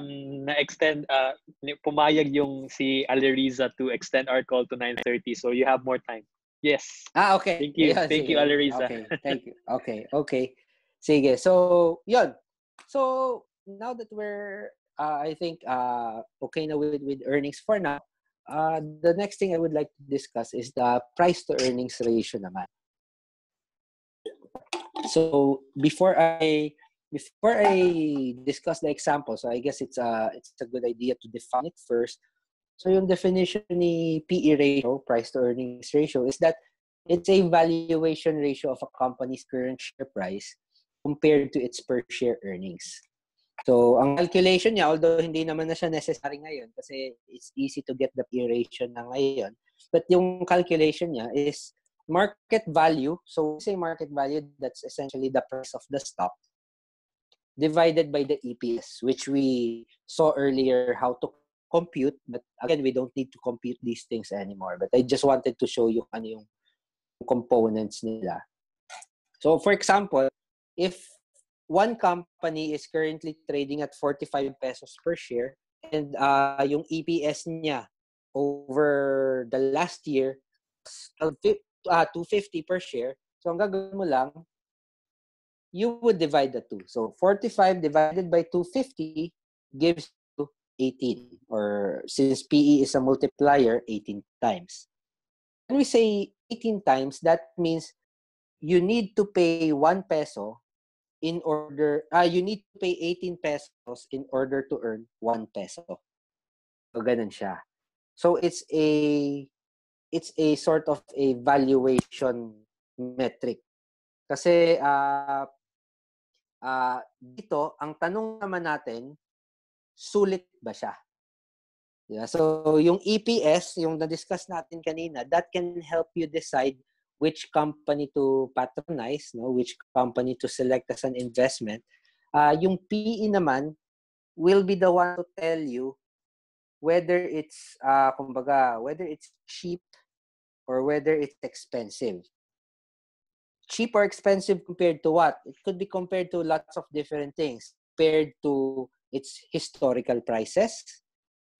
na-extend, uh, pumayag yung si Aleriza to extend our call to 9.30. So you have more time. Yes. Ah, okay. Thank you. <laughs> Yeah, Thank sige. you, Aleriza. Okay, thank you. Okay, okay. Sige. So, yun. So, now that we're, uh, I think, uh, okay na with, with earnings for now, uh, the next thing I would like to discuss is the price to earnings ratio naman. So, before I before I discuss the example, so I guess it's a it's a good idea to define it first. So yung definition ni PE ratio, price to earnings ratio, is that it's a valuation ratio of a company's current share price compared to its per share earnings. So, ang calculation niya, although hindi naman na siya necessary ngayon kasi it's easy to get the PE ratio na ngayon, but yung calculation niya is market value. So, say market value, that's essentially the price of the stock divided by the EPS, which we saw earlier how to compute. But again, we don't need to compute these things anymore. But I just wanted to show you ano yung components nila. So, for example, if one company is currently trading at 45 pesos per share and uh, yung EPS niya over the last year uh, 250 per share. So ang gagawin mo lang, you would divide the two. So 45 divided by 250 gives you 18. Or since PE is a multiplier, 18 times. When we say 18 times, that means you need to pay 1 peso in order, ah, you need to pay 18 pesos in order to earn 1 peso. So, ganun siya. So, it's a, it's a sort of a valuation metric. Kasi, uh, uh, dito, ang tanong naman natin, sulit ba siya? Yeah, so, yung EPS, yung na-discuss natin kanina, that can help you decide which company to patronize, no, which company to select as an investment. Uh, yung PE naman will be the one to tell you whether it's uh, kumbaga, whether it's cheap or whether it's expensive. Cheap or expensive compared to what? It could be compared to lots of different things. Compared to its historical prices,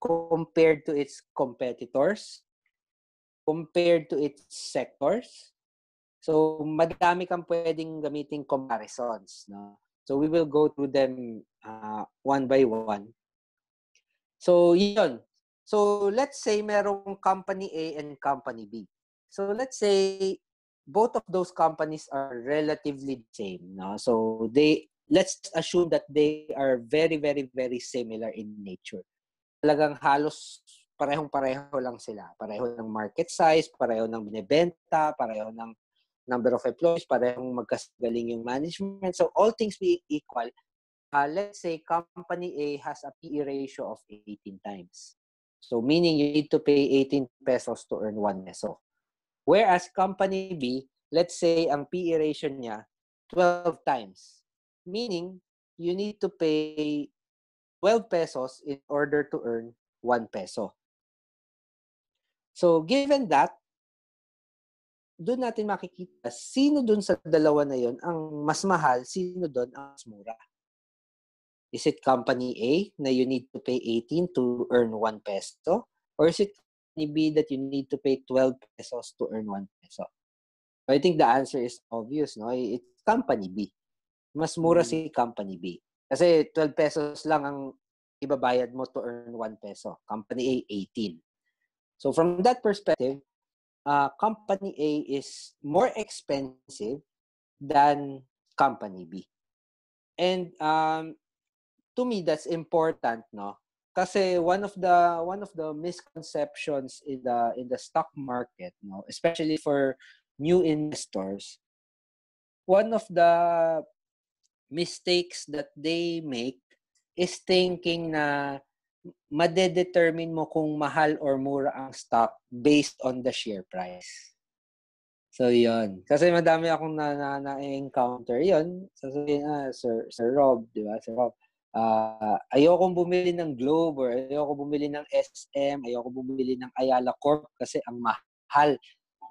compared to its competitors, compared to its sectors, So, madami kang pwedeng gamiting comparisons. No? So, we will go through them uh, one by one. So, yun. So, let's say merong company A and company B. So, let's say both of those companies are relatively same. No? So, they let's assume that they are very, very, very similar in nature. Talagang halos parehong-pareho lang sila. Pareho ng market size, pareho ng binebenta, pareho ng number of employees, parehong magkasagaling yung management. So all things being equal, uh, let's say company A has a PE ratio of 18 times. So meaning you need to pay 18 pesos to earn 1 peso. Whereas company B, let's say ang PE ratio niya 12 times. Meaning you need to pay 12 pesos in order to earn 1 peso. So given that, doon natin makikita sino doon sa dalawa na yon ang mas mahal, sino doon ang mas mura. Is it company A na you need to pay 18 to earn 1 peso? Or is it company B that you need to pay 12 pesos to earn 1 peso? I think the answer is obvious, no? It's company B. Mas mura mm-hmm. si company B. Kasi 12 pesos lang ang ibabayad mo to earn 1 peso. Company A, 18. So from that perspective, uh, company A is more expensive than company B. And um, to me, that's important, no? Kasi one of the one of the misconceptions in the in the stock market, no, especially for new investors, one of the mistakes that they make is thinking na madedetermine mo kung mahal or mura ang stock based on the share price. So, yon Kasi madami akong na, na, na-encounter. Yun, sasabihin, ah, Sir, Sir Rob, di ba? Sir Rob, uh, ayokong bumili ng Globe or ayoko bumili ng SM, ayoko bumili ng Ayala Corp kasi ang mahal.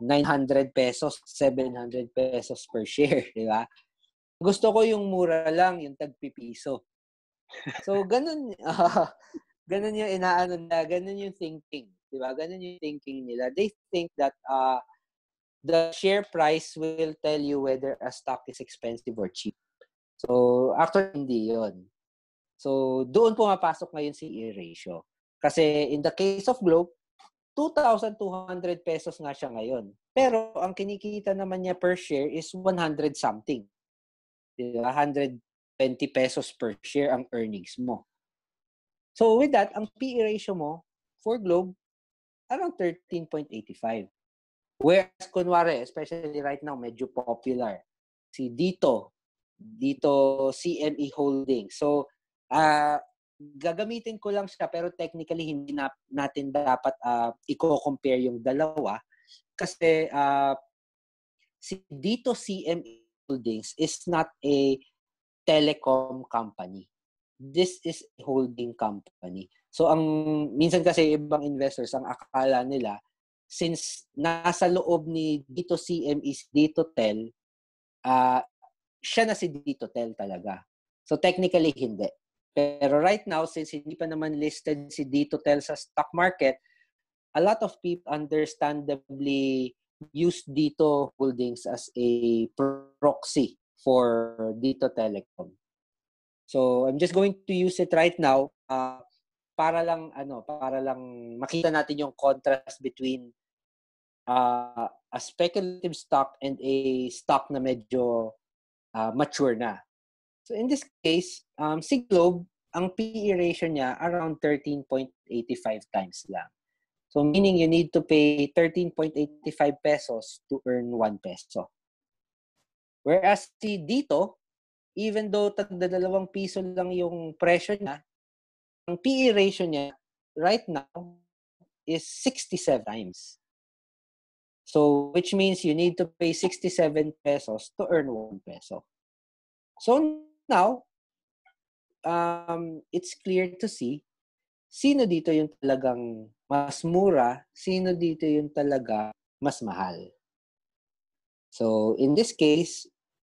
900 pesos, 700 pesos per share, di ba? Gusto ko yung mura lang, yung tagpipiso. So, ganun, uh, <laughs> ganun yung inaano na, ganun yung thinking. Di ba? Ganun yung thinking nila. They think that uh, the share price will tell you whether a stock is expensive or cheap. So, actually, hindi yon So, doon pumapasok ngayon si E-ratio. Kasi in the case of Globe, 2,200 pesos nga siya ngayon. Pero ang kinikita naman niya per share is 100 something. Diba? 100 20 pesos per share ang earnings mo. So with that, ang PE ratio mo for Globe, around 13.85. Whereas, kunwari, especially right now, medyo popular, si Dito, Dito CME Holdings. So, uh, gagamitin ko lang siya pero technically hindi na, natin dapat uh, i-compare yung dalawa kasi uh, si Dito CME Holdings is not a telecom company. This is a holding company. So ang minsan kasi ibang investors ang akala nila since nasa loob ni dito CME dito Tel uh, siya na si dito Tel talaga. So technically hindi. Pero right now since hindi pa naman listed si dito Tel sa stock market, a lot of people understandably use dito holdings as a proxy for dito telecom. So I'm just going to use it right now uh, para lang ano, para lang makita natin yung contrast between uh, a speculative stock and a stock na medyo uh, mature na. So in this case, um, si Globe, ang PE ratio niya around 13.85 times lang. So meaning you need to pay 13.85 pesos to earn 1 peso. Whereas si dito, even though tagda dalawang piso lang yung presyo niya, ang PE ratio niya right now is 67 times. So, which means you need to pay 67 pesos to earn 1 peso. So, now, um, it's clear to see sino dito yung talagang mas mura, sino dito yung talaga mas mahal. So, in this case,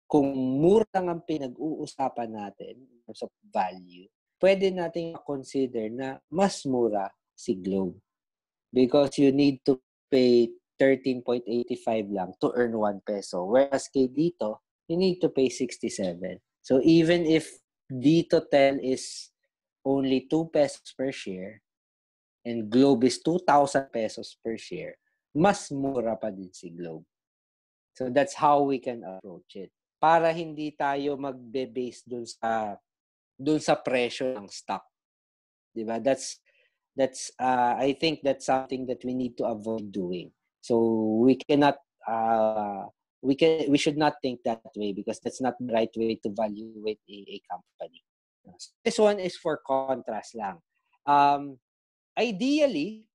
kung mura lang ang pinag-uusapan natin in terms of value, pwede nating consider na mas mura si Globe. Because you need to pay 13.85 lang to earn 1 peso. Whereas kay dito, you need to pay 67. So even if dito tel is only 2 pesos per share and Globe is 2,000 pesos per share, mas mura pa din si Globe. So that's how we can approach it para hindi tayo magbe-base dun sa dun sa presyo ng stock. 'Di ba? That's that's uh, I think that's something that we need to avoid doing. So we cannot uh, we can we should not think that way because that's not the right way to evaluate a, a company. This one is for contrast lang. Um, ideally,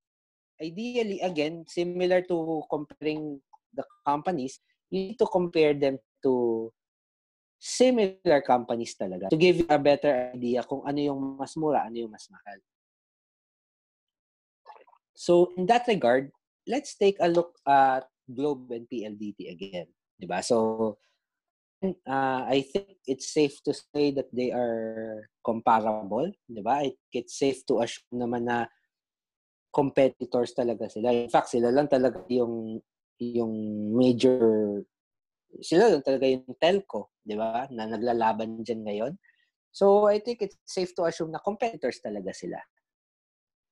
ideally again similar to comparing the companies, you need to compare them to similar companies talaga to give you a better idea kung ano yung mas mura, ano yung mas mahal. So, in that regard, let's take a look at Globe and PLDT again. Diba? So, uh, I think it's safe to say that they are comparable. Diba? It's safe to assume naman na competitors talaga sila. In fact, sila lang talaga yung yung major sila lang talaga yung telco, di ba, na naglalaban dyan ngayon. So, I think it's safe to assume na competitors talaga sila.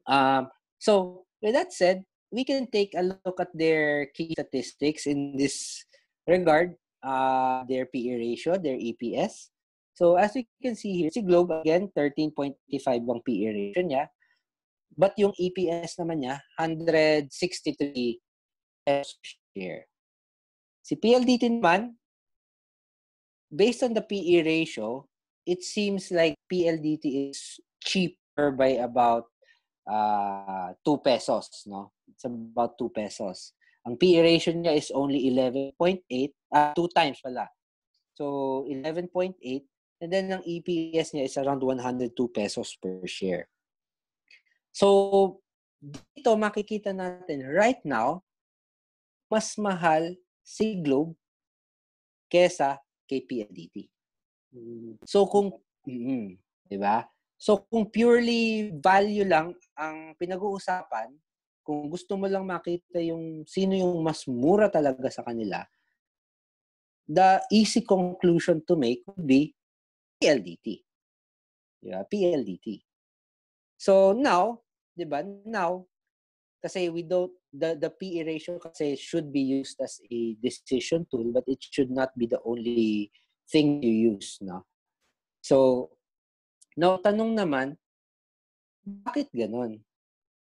Um, so, with that said, we can take a look at their key statistics in this regard, uh, their PE ratio, their EPS. So, as you can see here, si Globe, again, 13.55 ang PE ratio niya. But yung EPS naman niya, 163 pesos share. Si PLDT naman, based on the PE ratio, it seems like PLDT is cheaper by about uh, 2 pesos, no? It's about 2 pesos. Ang PE ratio niya is only 11.8, uh, 2 times pala. So, 11.8. And then, ang EPS niya is around 102 pesos per share. So, dito makikita natin right now, mas mahal si Globe kesa kay PLDT. So kung mm, 'di ba? So kung purely value lang ang pinag-uusapan, kung gusto mo lang makita yung sino yung mas mura talaga sa kanila, the easy conclusion to make would be PLDT. Yeah, PLDT. So now, 'di ba? Now kasi we don't the the PE ratio kasi should be used as a decision tool but it should not be the only thing you use no So, now, tanong naman, bakit ganon?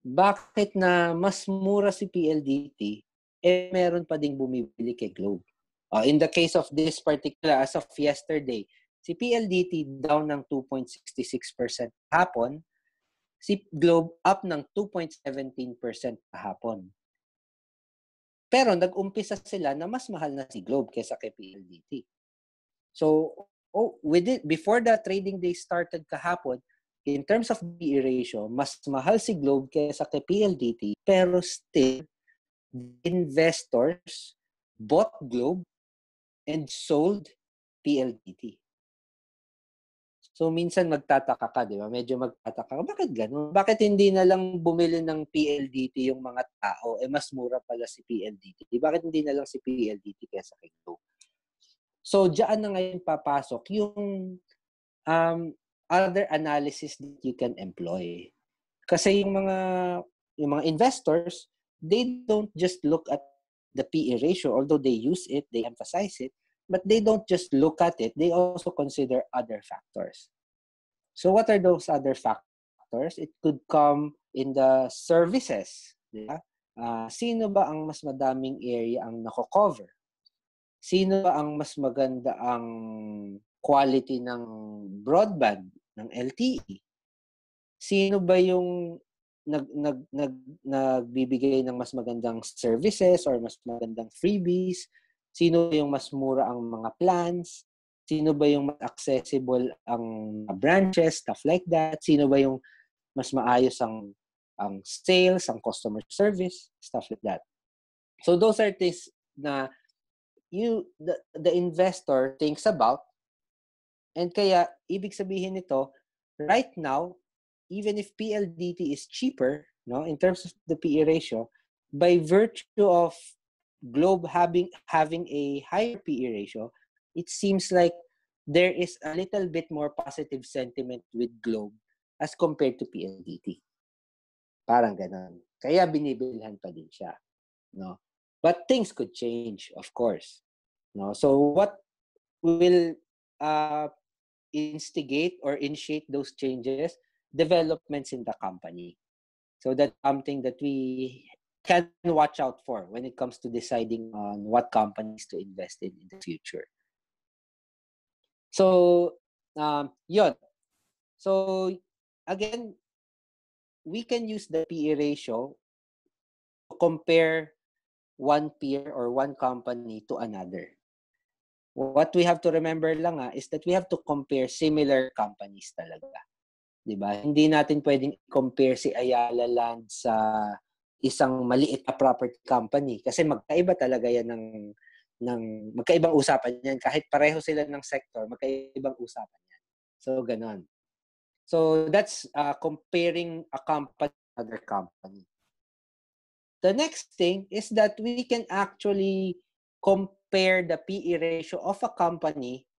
Bakit na mas mura si PLDT, eh meron pa ding bumibili kay Globe? Uh, in the case of this particular, as of yesterday, si PLDT down ng 2.66% hapon, si Globe up ng 2.17% kahapon. Pero nag-umpisa sila na mas mahal na si Globe kaysa kay PLDT. So, oh, with it, before the trading day started kahapon, in terms of PE ratio, mas mahal si Globe kaysa kay PLDT, pero still, investors bought Globe and sold PLDT. So, minsan magtataka ka, di ba? Medyo magtataka ka. Bakit ganun? Bakit hindi na lang bumili ng PLDT yung mga tao? Eh, mas mura pala si PLDT. Bakit hindi na lang si PLDT kaysa kay Globe? So, diyan na ngayon papasok yung um, other analysis that you can employ. Kasi yung mga yung mga investors, they don't just look at the PE ratio, although they use it, they emphasize it, but they don't just look at it, they also consider other factors. So what are those other factors? It could come in the services. Diba? Uh, sino ba ang mas madaming area ang nako-cover? Sino ba ang mas maganda ang quality ng broadband ng LTE? Sino ba yung nag nag nag nagbibigay ng mas magandang services or mas magandang freebies? Sino yung mas mura ang mga plans? Sino ba yung mas accessible ang branches, stuff like that? Sino ba yung mas maayos ang ang sales, ang customer service, stuff like that. So those are things na you the, the investor thinks about and kaya ibig sabihin nito right now even if PLDT is cheaper no in terms of the PE ratio by virtue of Globe having having a higher PE ratio, it seems like there is a little bit more positive sentiment with Globe as compared to PLDT. Parang ganun. Kaya binibilhan pa din siya. No? But things could change, of course. No? So what will uh, instigate or initiate those changes? Developments in the company. So that's something that we can watch out for when it comes to deciding on what companies to invest in in the future. So, um, yun. So, again, we can use the PE ratio to compare one peer or one company to another. What we have to remember lang ah, is that we have to compare similar companies talaga. 'Di ba? Hindi natin pwedeng compare si Ayala Land sa isang maliit na property company. Kasi magkaiba talaga yan ng ng magkaibang usapan yan. Kahit pareho sila ng sector magkaibang usapan yan. So ganon. So that's uh, comparing a company to other company. The next thing is that we can actually compare the PE ratio of a company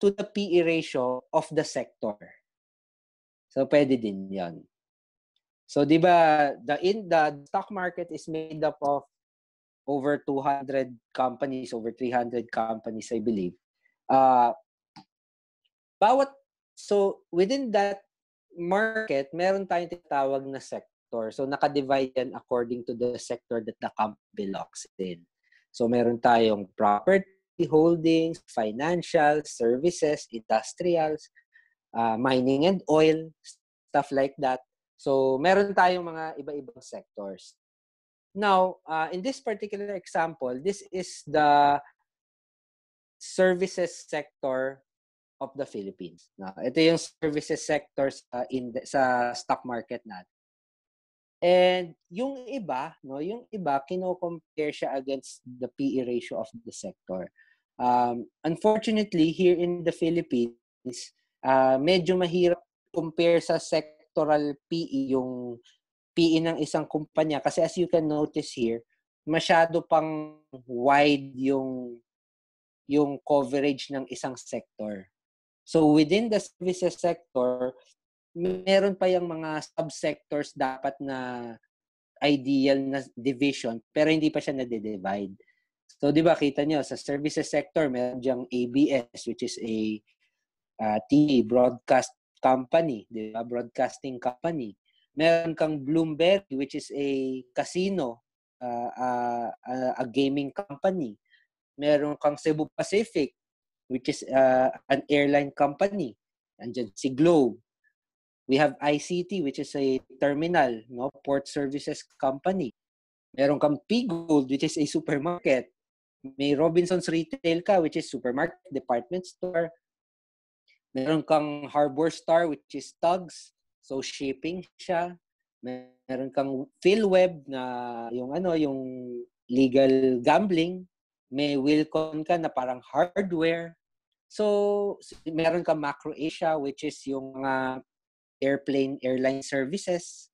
to the PE ratio of the sector. So pwede din yan So, di ba, the, in, the stock market is made up of over 200 companies, over 300 companies, I believe. Uh, bawat, so within that market, meron tayong tinatawag na sector. So, nakadivide yan according to the sector that the company belongs in. So, meron tayong property, holdings, financial, services, industrials, uh, mining and oil, stuff like that. So, meron tayong mga iba-ibang sectors. Now, uh, in this particular example, this is the services sector of the Philippines. Now, ito yung services sector sa, in the, sa stock market natin. And yung iba, no, yung iba, kino-compare siya against the PE ratio of the sector. Um, unfortunately, here in the Philippines, uh, medyo mahirap compare sa sector sectoral PE yung PE ng isang kumpanya kasi as you can notice here masyado pang wide yung yung coverage ng isang sector. So within the services sector, meron pa yung mga subsectors dapat na ideal na division pero hindi pa siya na-divide. So 'di ba kita niyo sa services sector meron diyang ABS which is a uh, TV, broadcast company, di ba? Broadcasting company. Meron kang Bloomberg, which is a casino, uh, uh, uh, a gaming company. Meron kang Cebu Pacific, which is uh, an airline company. Andiyan si Globe. We have ICT, which is a terminal, no port services company. Meron kang P-Gold, which is a supermarket. May Robinson's Retail ka, which is supermarket, department store. Meron kang Harbor Star, which is Tugs. So, shipping siya. Meron kang PhilWeb na yung ano, yung legal gambling. May Wilcon ka na parang hardware. So, meron kang Macro Asia, which is yung mga uh, airplane airline services,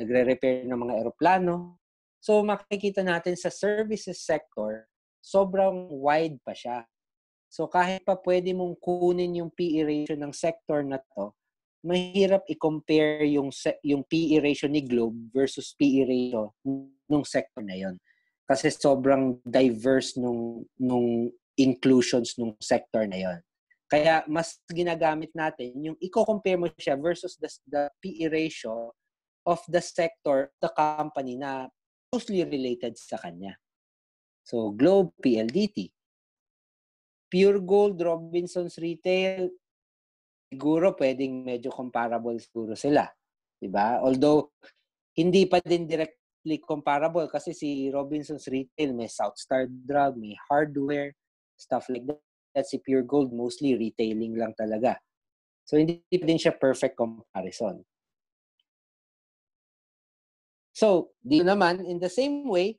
nagre-repair ng mga eroplano. So makikita natin sa services sector, sobrang wide pa siya. So kahit pa pwede mong kunin yung PE ratio ng sector na to, mahirap i-compare yung yung PE ratio ni Globe versus PE ratio nung sector na yon. Kasi sobrang diverse nung nung inclusions nung sector na yon. Kaya mas ginagamit natin yung i-compare mo siya versus the, the PE ratio of the sector, the company na closely related sa kanya. So, Globe, PLDT. Pure Gold, Robinsons Retail, siguro pwedeng medyo comparable siguro sila. Diba? Although, hindi pa din directly comparable kasi si Robinsons Retail may South Star Drug, may hardware, stuff like that at si Pure Gold, mostly retailing lang talaga. So, hindi din siya perfect comparison. So, di naman, in the same way,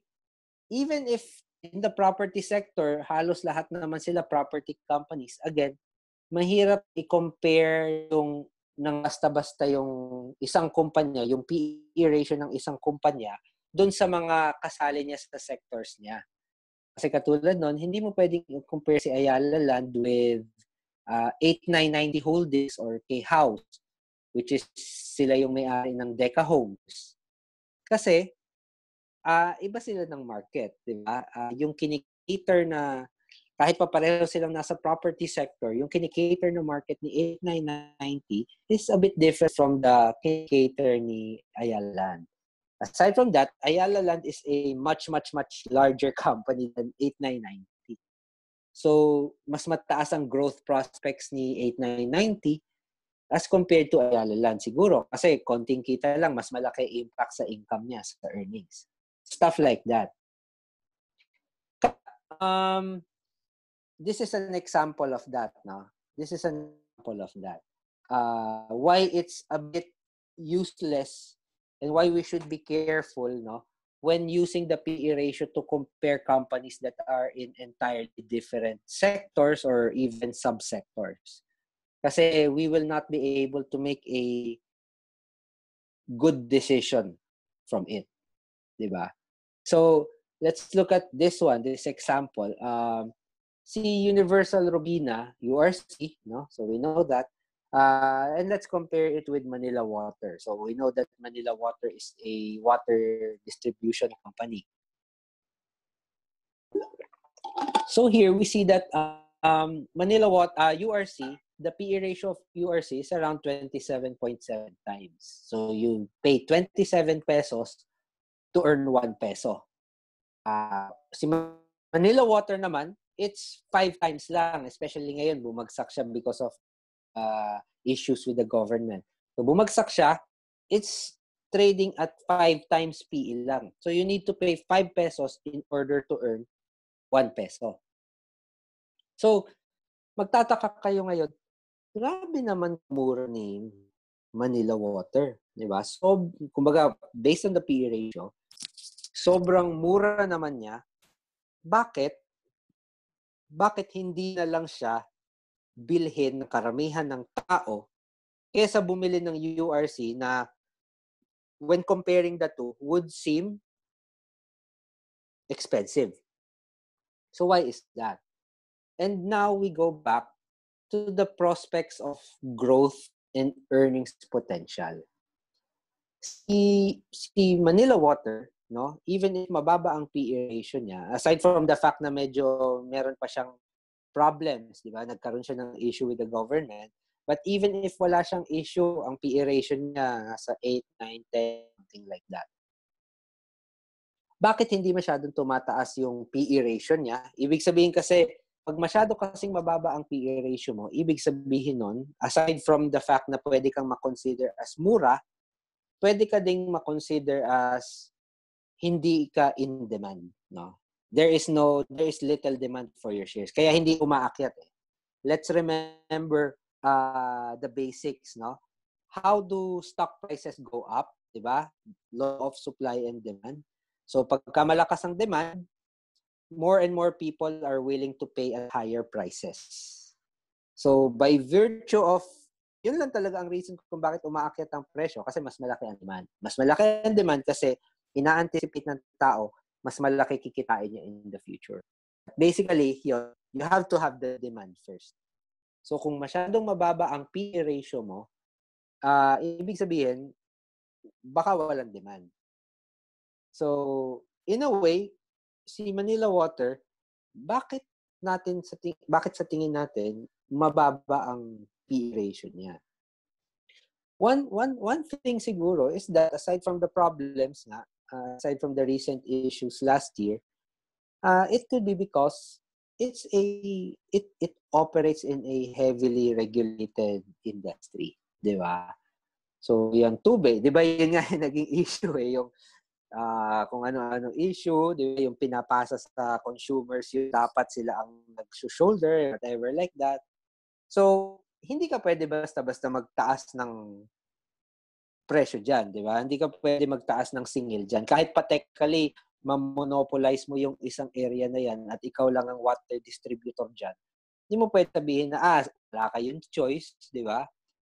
even if in the property sector, halos lahat naman sila property companies, again, mahirap i-compare yung nang basta-basta yung isang kumpanya, yung PE ratio ng isang kumpanya, doon sa mga kasali niya sa sectors niya. Kasi katulad nun, hindi mo pwedeng compare si Ayala Land with uh, 8990 Holdings or K-House, which is sila yung may-ari ng Deca Homes. Kasi, uh, iba sila ng market, di ba? Uh, yung kinikater na, kahit pa pareho silang nasa property sector, yung kinikater na market ni 8990 is a bit different from the kinikater ni Ayala Land. Aside from that, Ayala Land is a much, much, much larger <laughs> company than 8990. So, mas mataas ang growth prospects ni 8990 as compared to Ayala Land siguro. Kasi konting kita lang, mas malaki impact sa income niya, sa earnings. Stuff like that. Um, this is an example of that. No? This is an example of that. Uh, why it's a bit useless and why we should be careful no when using the PE ratio to compare companies that are in entirely different sectors or even subsectors. Kasi we will not be able to make a good decision from it. Diba? So, let's look at this one, this example. Um, si Universal Robina, URC, no? So we know that Uh, and let's compare it with Manila Water. So we know that Manila Water is a water distribution company. So here we see that um, Manila Water, uh, URC, the PE ratio of URC is around 27.7 times. So you pay 27 pesos to earn 1 peso. Uh, si Manila Water naman, it's 5 times lang, especially ngayon, bumagsak siya because of uh, issues with the government. So bumagsak siya, it's trading at 5 times PE lang. So you need to pay 5 pesos in order to earn 1 peso. So, magtataka kayo ngayon, grabe naman mura ni Manila Water. Di ba? So, kumbaga, based on the PE ratio, sobrang mura naman niya. Bakit? Bakit hindi na lang siya bilhin ng karamihan ng tao kaysa bumili ng URC na when comparing the two would seem expensive. So why is that? And now we go back to the prospects of growth and earnings potential. Si, si Manila Water, no, even if mababa ang PE ratio niya, aside from the fact na medyo meron pa siyang problems, di ba? Nagkaroon siya ng issue with the government. But even if wala siyang issue, ang PE ratio niya sa 8, 9, 10, something like that. Bakit hindi masyadong tumataas yung PE ratio niya? Ibig sabihin kasi, pag masyado kasing mababa ang PE ratio mo, ibig sabihin nun, aside from the fact na pwede kang makonsider as mura, pwede ka ding makonsider as hindi ka in demand, no? There is no there is little demand for your shares. Kaya hindi umaakyat eh. Let's remember uh, the basics, no? How do stock prices go up, 'di ba? Law of supply and demand. So pagka malakas ang demand, more and more people are willing to pay at higher prices. So by virtue of yun lang talaga ang reason kung bakit umaakyat ang presyo kasi mas malaki ang demand. Mas malaki ang demand kasi ina-anticipate ng tao mas malaki kikitain niya in the future. Basically, yun, you have to have the demand first. So kung masyadong mababa ang PE ratio mo, uh, ibig sabihin, baka walang demand. So, in a way, si Manila Water, bakit natin sa ting- bakit sa tingin natin mababa ang PE ratio niya. One, one, one thing siguro is that aside from the problems nga, uh, aside from the recent issues last year, uh, it could be because it's a it it operates in a heavily regulated industry, 'di ba? So, yung tubig, 'di ba <laughs> yun nga yung naging issue eh, yung uh, kung ano-ano issue, 'di ba, yung pinapasa sa consumers, yung dapat sila ang nag-shoulder, whatever like that. So, hindi ka pwede basta-basta magtaas ng presyo dyan, di ba? Hindi ka pwede magtaas ng singil dyan. Kahit pa technically, mamonopolize mo yung isang area na yan at ikaw lang ang water distributor dyan, hindi mo pwede sabihin na, ah, wala kayong choice, di ba?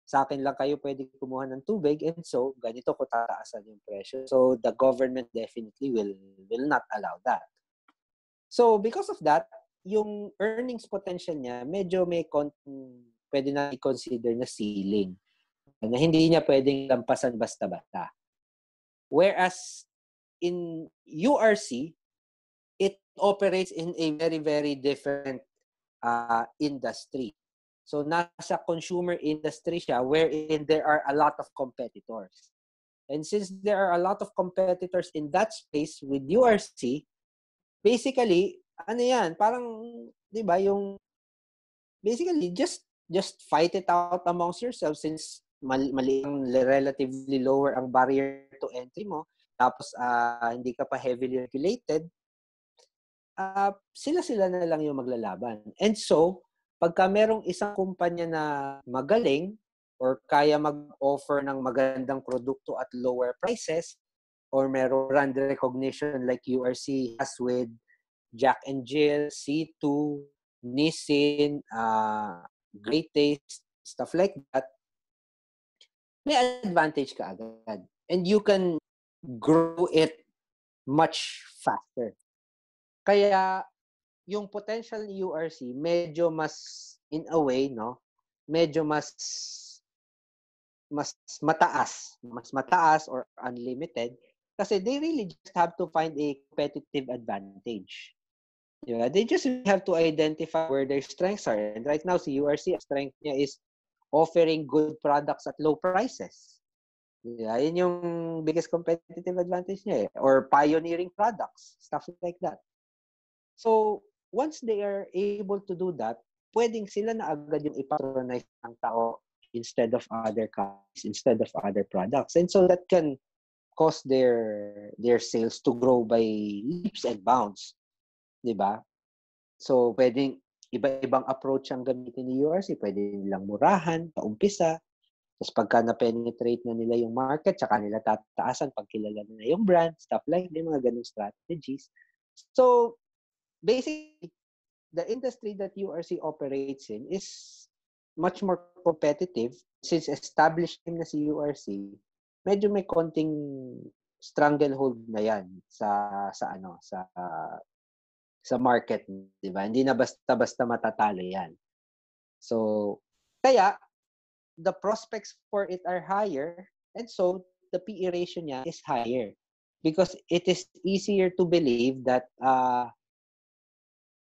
Sa akin lang kayo pwede kumuha ng tubig and so, ganito ko tataasan yung presyo. So, the government definitely will will not allow that. So, because of that, yung earnings potential niya, medyo may konting pwede na i-consider na ceiling. Na hindi niya pwedeng lampasan basta-basta. Whereas in URC, it operates in a very, very different uh, industry. So nasa consumer industry siya wherein there are a lot of competitors. And since there are a lot of competitors in that space with URC, basically, ano yan, parang, di ba, yung, basically, just just fight it out amongst yourselves since mali, mali ang relatively lower ang barrier to entry mo tapos uh, hindi ka pa heavily regulated uh, sila-sila na lang yung maglalaban. And so, pagka merong isang kumpanya na magaling or kaya mag-offer ng magandang produkto at lower prices or merong brand recognition like URC has with Jack and Jill, C2, Nissin, uh, great taste, stuff like that, may advantage ka agad. And you can grow it much faster. Kaya, yung potential ni URC, medyo mas, in a way, no? Medyo mas, mas mataas. Mas mataas or unlimited. Kasi they really just have to find a competitive advantage. Yeah, they just have to identify where their strengths are. And right now, si URC, strength niya is offering good products at low prices. Yeah, yun yung biggest competitive advantage niya eh. Or pioneering products, stuff like that. So, once they are able to do that, pwedeng sila na agad yung ipatronize ng tao instead of other companies, instead of other products. And so that can cause their their sales to grow by leaps and bounds. 'di ba? So, pwedeng iba-ibang approach ang gamitin ni URC. Pwede nilang murahan, paumpisa. Tapos pagka na-penetrate na nila yung market, tsaka nila tataasan pag kilala na yung brand, stuff like that, mga ganung strategies. So, basically, the industry that URC operates in is much more competitive since established na si URC, medyo may konting stranglehold na yan sa sa ano sa sa market, 'di ba? Hindi na basta-basta matatalo 'yan. So, kaya the prospects for it are higher and so the PE ratio niya is higher because it is easier to believe that uh,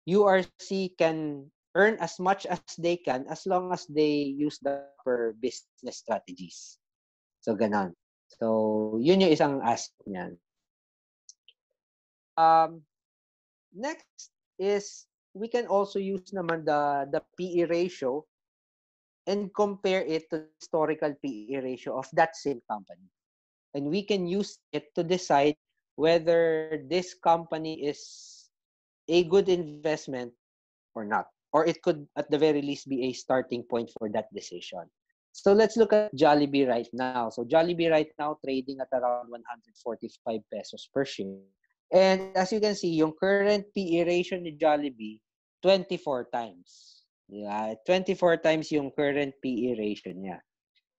URC can earn as much as they can as long as they use the proper business strategies. So, ganon. So, yun yung isang aspect niyan. Um, next is we can also use naman the, the PE ratio and compare it to historical PE ratio of that same company. And we can use it to decide whether this company is a good investment or not. Or it could, at the very least, be a starting point for that decision. So let's look at Jollibee right now. So Jollibee right now trading at around 145 pesos per share. And as you can see, yung current PE ratio ni Jollibee, 24 times. Yeah, 24 times yung current PE ratio niya.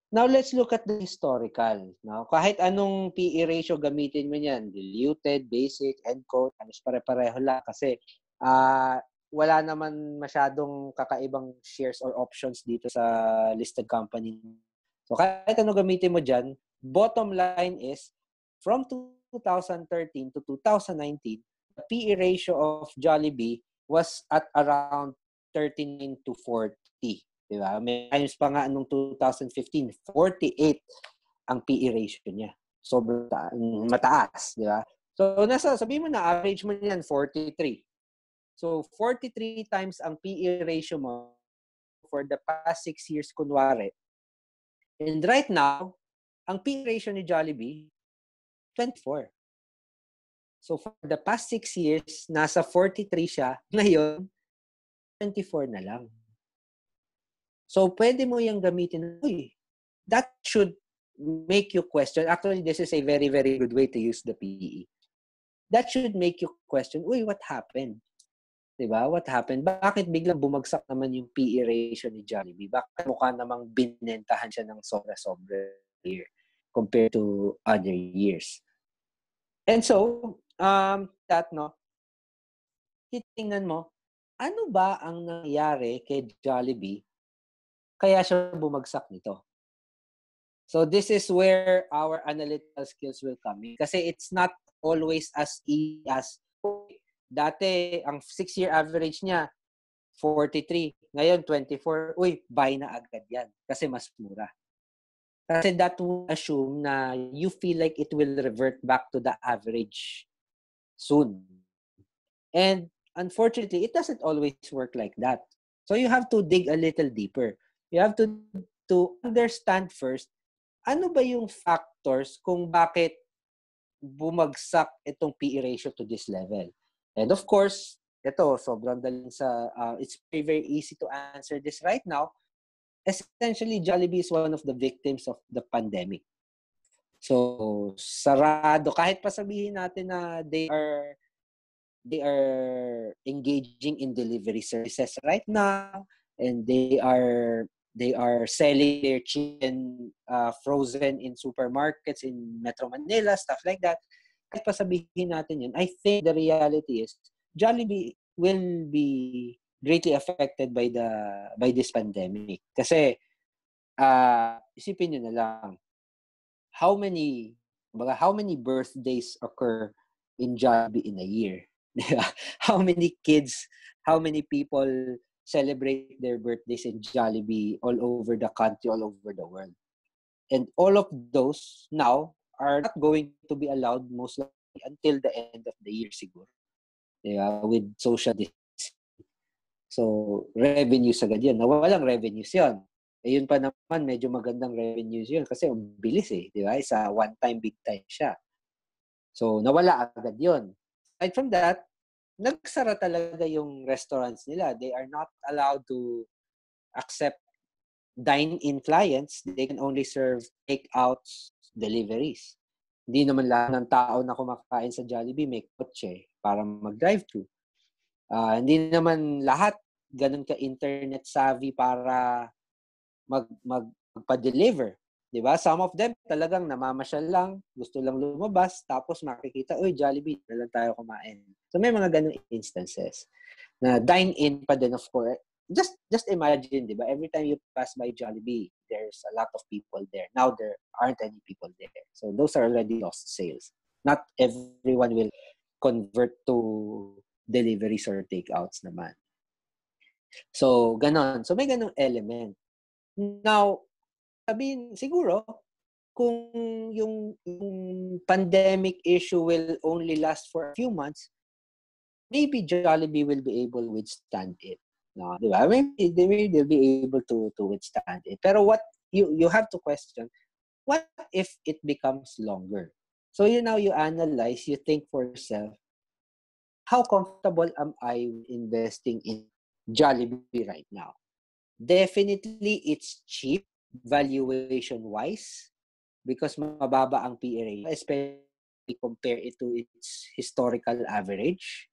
Now, let's look at the historical. Now, kahit anong PE ratio gamitin mo niyan, diluted, basic, encode, halos pare-pareho lang kasi uh, wala naman masyadong kakaibang shares or options dito sa listed company. So, kahit ano gamitin mo dyan, bottom line is, from 2013 to 2019, the PE ratio of Jollibee was at around 39 to 40. Di ba? May times pa nga nung 2015, 48 ang PE ratio niya. Sobrang ta- mataas, di ba? So, nasa, sabi mo na, average mo niyan, 43. So, 43 times ang PE ratio mo for the past 6 years, kunwari. And right now, ang PE ratio ni Jollibee, 24. So, for the past 6 years, nasa 43 siya. <laughs> Ngayon, 24 na lang. So, pwede mo yung gamitin. Uy, that should make you question. Actually, this is a very, very good way to use the PE. That should make you question, uy, what happened? Diba? What happened? Bakit biglang bumagsak naman yung PE ratio ni Jollibee? Bakit mukha namang binentahan siya ng sobra-sobra year compared to other years? And so, um, that, no, titingnan mo, ano ba ang nangyari kay Jollibee kaya siya bumagsak nito. So this is where our analytical skills will come in. Kasi it's not always as easy as dati ang 6-year average niya 43, ngayon 24. Uy, buy na agad 'yan kasi mas mura. Kasi that will assume na you feel like it will revert back to the average soon. And unfortunately, it doesn't always work like that. So you have to dig a little deeper you have to to understand first ano ba yung factors kung bakit bumagsak itong PE ratio to this level. And of course, ito, sobrang daling sa, uh, it's very, very easy to answer this right now. Essentially, Jollibee is one of the victims of the pandemic. So, sarado. Kahit pa sabihin natin na they are they are engaging in delivery services right now and they are they are selling their chicken uh, frozen in supermarkets in Metro Manila, stuff like that. Kahit pa sabihin natin yun, I think the reality is Jollibee will be greatly affected by the by this pandemic. Kasi uh, isipin niyo na lang how many how many birthdays occur in Jollibee in a year? <laughs> how many kids, how many people celebrate their birthdays in Jollibee all over the country, all over the world. And all of those now are not going to be allowed most likely until the end of the year siguro. Yeah, with social. So, revenues agad yun. Nawalang revenues yun. Eh, yun pa naman, medyo magandang revenues yun kasi ang bilis eh. Di ba? Isa one-time, big time siya. So, nawala agad yun. Aside from that, nagsara talaga yung restaurants nila. They are not allowed to accept dine-in clients. They can only serve take-outs, deliveries. Hindi naman lahat ng tao na kumakain sa Jollibee may kotse para mag-drive-thru. Uh, hindi naman lahat ganun ka-internet savvy para mag, mag, magpa-deliver. 'Di ba? Some of them talagang namamasyal lang, gusto lang lumabas, tapos makikita, "Uy, Jollibee, na lang tayo kumain." So may mga ganung instances na dine in pa din of course. Just just imagine, 'di ba? Every time you pass by Jollibee, there's a lot of people there. Now there aren't any people there. So those are already lost sales. Not everyone will convert to deliveries or takeouts naman. So, ganon. So, may ganong element. Now, sabihin, siguro, kung yung, yung pandemic issue will only last for a few months, maybe Jollibee will be able to withstand it. No, di ba? Maybe will they'll be able to to withstand it. Pero what you you have to question, what if it becomes longer? So you now you analyze, you think for yourself, how comfortable am I investing in Jollibee right now? Definitely it's cheap valuation wise because mababa ang PE especially compare it to its historical average.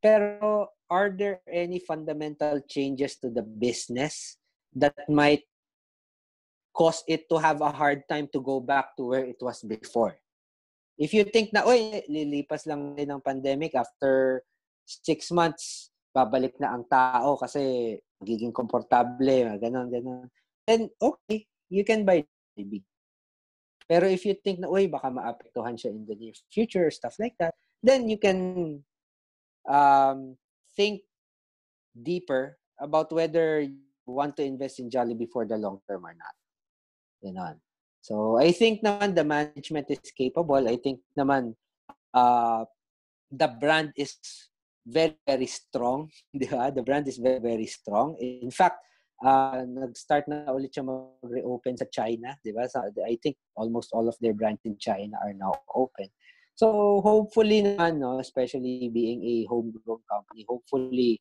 Pero are there any fundamental changes to the business that might cause it to have a hard time to go back to where it was before? If you think na, oy, lilipas lang din ng pandemic after six months, babalik na ang tao kasi magiging komportable, ganun, ganun. Then, okay, you can buy the Pero if you think na, uy, baka maapektuhan siya in the near future, stuff like that, then you can um, think deeper about whether you want to invest in Jollibee for the long term or not. Ganon. So, I think naman the management is capable. I think naman uh, the brand is very, very strong. <laughs> The brand is very, very strong. In fact, uh, nag-start na ulit siya mag-reopen sa China. Di ba? So, I think almost all of their brands in China are now open. So hopefully naman, no, especially being a homegrown company, hopefully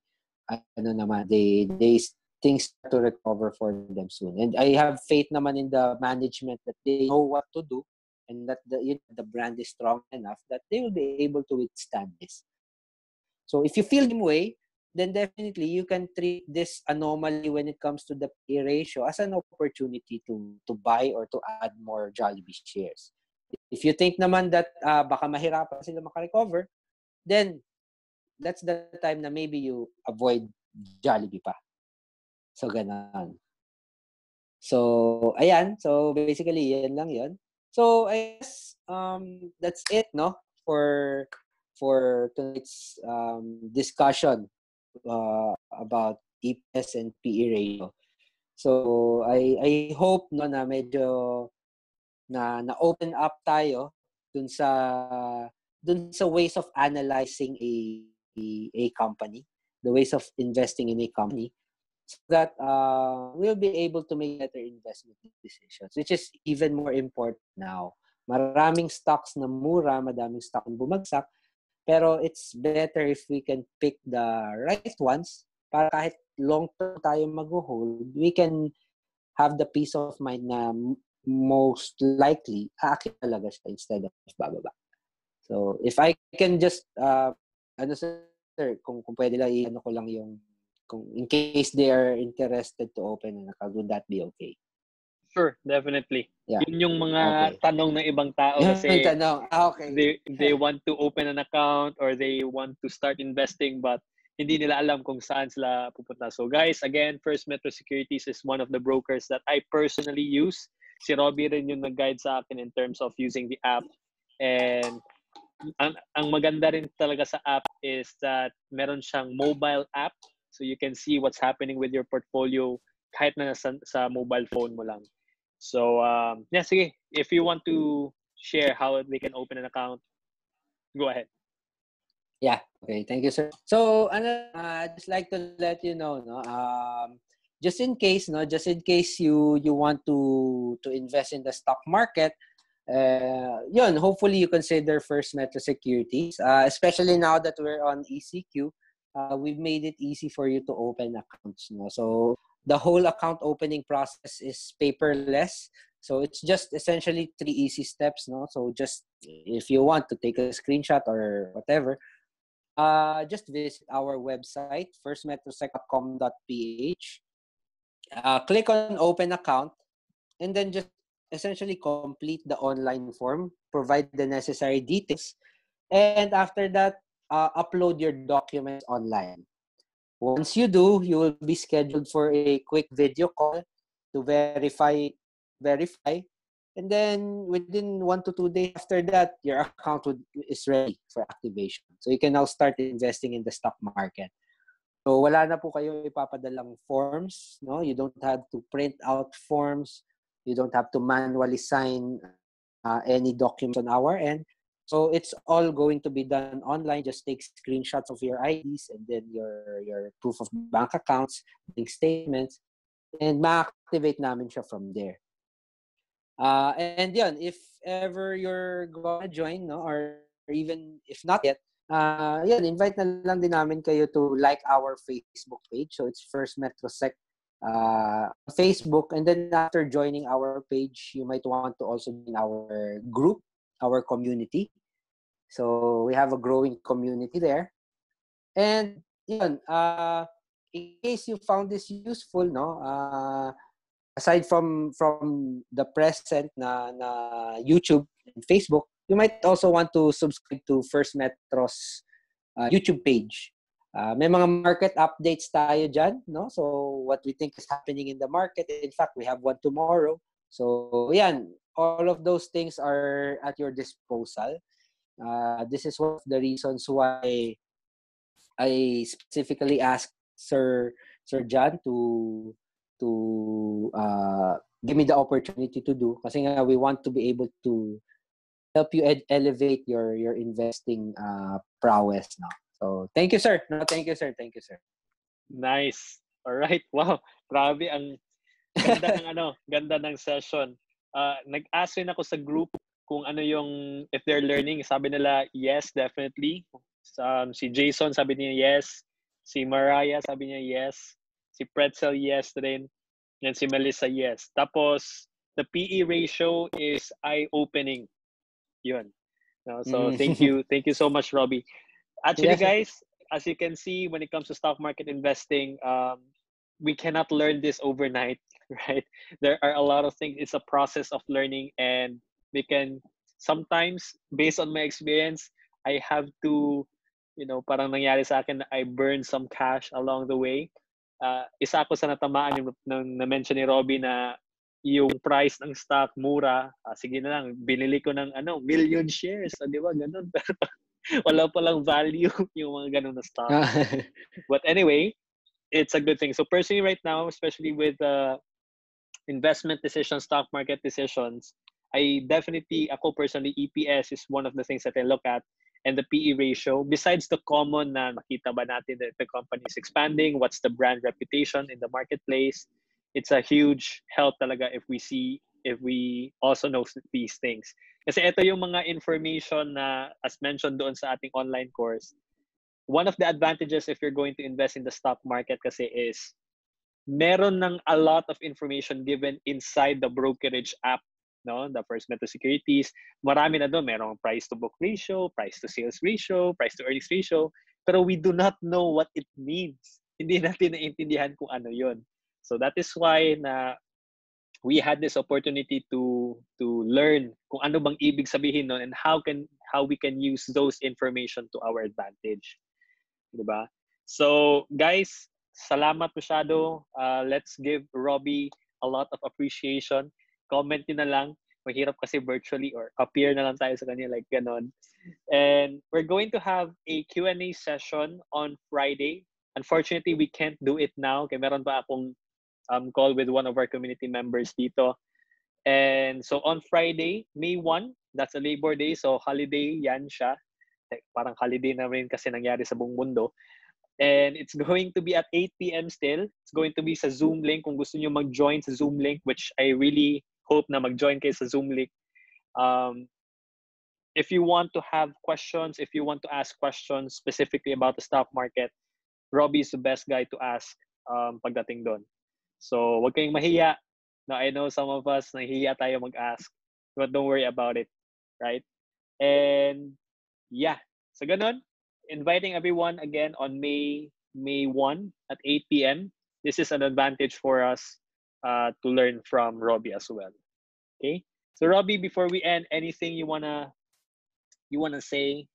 ano naman, they they things to recover for them soon. And I have faith naman in the management that they know what to do and that the you know, the brand is strong enough that they will be able to withstand this. So if you feel the way, then definitely you can treat this anomaly when it comes to the P ratio as an opportunity to to buy or to add more Jollibee shares. If you think naman that uh, baka mahirapan sila makarecover, then that's the time na maybe you avoid Jollibee pa. So, ganun. So, ayan. So, basically, yan lang yon. So, I guess um, that's it, no? For for tonight's um, discussion uh, about EPS and PE ratio. So, I I hope no na medyo na na-open up tayo dun sa dun sa ways of analyzing a, a, a company, the ways of investing in a company so that uh, we'll be able to make better investment decisions, which is even more important now. Maraming stocks na mura, madaming stock na bumagsak, pero it's better if we can pick the right ones para kahit long term tayo mag-hold, we can have the peace of mind na most likely, aakyat talaga siya instead of bababa. So, if I can just, uh, ano sir, kung, kung pwede lang, ano ko lang yung, kung in case they are interested to open would that be okay? Sure, definitely. Yeah. Yun yung mga okay. tanong ng ibang tao <laughs> kasi tanong. Ah, okay. they, they <laughs> want to open an account or they want to start investing but hindi nila alam kung saan sila pupunta. So guys, again, First Metro Securities is one of the brokers that I personally use si Robbie rin yung nag-guide sa akin in terms of using the app. And ang, ang maganda rin talaga sa app is that meron siyang mobile app. So you can see what's happening with your portfolio kahit na sa, sa mobile phone mo lang. So, um, yeah, sige. If you want to share how they can open an account, go ahead. Yeah. Okay. Thank you, sir. So, uh, I'd just like to let you know, no, um, just in case no just in case you you want to to invest in the stock market uh yun hopefully you consider first metro securities uh, especially now that we're on ecq uh, we've made it easy for you to open accounts no so the whole account opening process is paperless. So it's just essentially three easy steps no? So just if you want to take a screenshot or whatever uh, just visit our website firstmetrosec.com.ph uh, click on open account and then just essentially complete the online form provide the necessary details and after that uh, upload your documents online once you do you will be scheduled for a quick video call to verify verify and then within one to two days after that your account would, is ready for activation so you can now start investing in the stock market So wala na po kayo ipapadalang forms, no? You don't have to print out forms. You don't have to manually sign uh, any documents on our end. So it's all going to be done online. Just take screenshots of your IDs and then your your proof of bank accounts, bank statements, and ma-activate namin siya from there. Uh, and yun, if ever you're gonna join, no, or even if not yet, uh, yan, invite na lang din namin kayo to like our Facebook page. So it's First Metrosec uh, Facebook. And then after joining our page, you might want to also join our group, our community. So we have a growing community there. And yun, uh, in case you found this useful, no, uh, aside from from the present na, na YouTube and Facebook, you might also want to subscribe to First Metro's uh, YouTube page. Uh, may mga market updates tayo dyan, no? So, what we think is happening in the market. In fact, we have one tomorrow. So, yan. All of those things are at your disposal. Uh, this is one of the reasons why I specifically asked Sir Sir John to to uh, give me the opportunity to do kasi nga we want to be able to help you ed- elevate your your investing uh, prowess now. So, thank you sir. No, thank you sir. Thank you sir. Nice. All right. <laughs> Wow. Grabe ang ganda ng ano, ganda ng session. Uh, nag-ask ako sa group kung ano yung if they're learning. Sabi nila, yes, definitely. Um, si Jason sabi niya yes. Si Mariah sabi niya yes. Si Pretzel yes rin. Yan si Melissa yes. Tapos the PE ratio is eye-opening. Yun. No, so mm. thank you, thank you so much, Robbie. Actually, yes. guys, as you can see, when it comes to stock market investing, um, we cannot learn this overnight, <laughs> right? There are a lot of things. It's a process of learning, and we can sometimes, based on my experience, I have to, you know, parang nangyari sa akin, I burn some cash along the way. Uh, isa ako sa natamaan yung na-mention ni Robbie na yung price ng stock mura, ah, sige na lang, binili ko ng ano, million shares, ah, di ba? Ganun. <laughs> wala pa lang value <laughs> yung mga ganun na stock. <laughs> But anyway, it's a good thing. So personally right now, especially with uh, investment decisions, stock market decisions, I definitely, ako personally, EPS is one of the things that I look at and the PE ratio. Besides the common na makita ba natin that the company is expanding, what's the brand reputation in the marketplace, it's a huge help talaga if we see if we also know these things. Kasi ito yung mga information na as mentioned doon sa ating online course. One of the advantages if you're going to invest in the stock market kasi is meron ng a lot of information given inside the brokerage app no the first meta securities marami na doon merong price to book ratio price to sales ratio price to earnings ratio pero we do not know what it means <laughs> hindi natin naiintindihan kung ano yon So that is why na we had this opportunity to to learn kung ano bang ibig sabihin nun and how can how we can use those information to our advantage. 'Di ba? So guys, salamat masyado. Uh, let's give Robbie a lot of appreciation. Comment niyo na lang. Mahirap kasi virtually or appear na lang tayo sa kanya like ganon. And we're going to have a Q&A session on Friday. Unfortunately, we can't do it now. Kaya meron pa akong um, call with one of our community members dito. And so on Friday, May 1, that's a Labor Day, so holiday yan siya. Parang holiday na rin kasi nangyari sa buong mundo. And it's going to be at 8 p.m. still. It's going to be sa Zoom link. Kung gusto niyo mag-join sa Zoom link, which I really hope na mag-join kayo sa Zoom link. Um, if you want to have questions, if you want to ask questions specifically about the stock market, Robbie is the best guy to ask um, pagdating doon. So, wag kayong mahiya. No, I know some of us nahihiya tayo mag-ask. But don't worry about it. Right? And yeah. So, ganun. Inviting everyone again on May May 1 at 8 p.m. This is an advantage for us uh, to learn from Robbie as well. Okay? So Robbie, before we end, anything you wanna you wanna say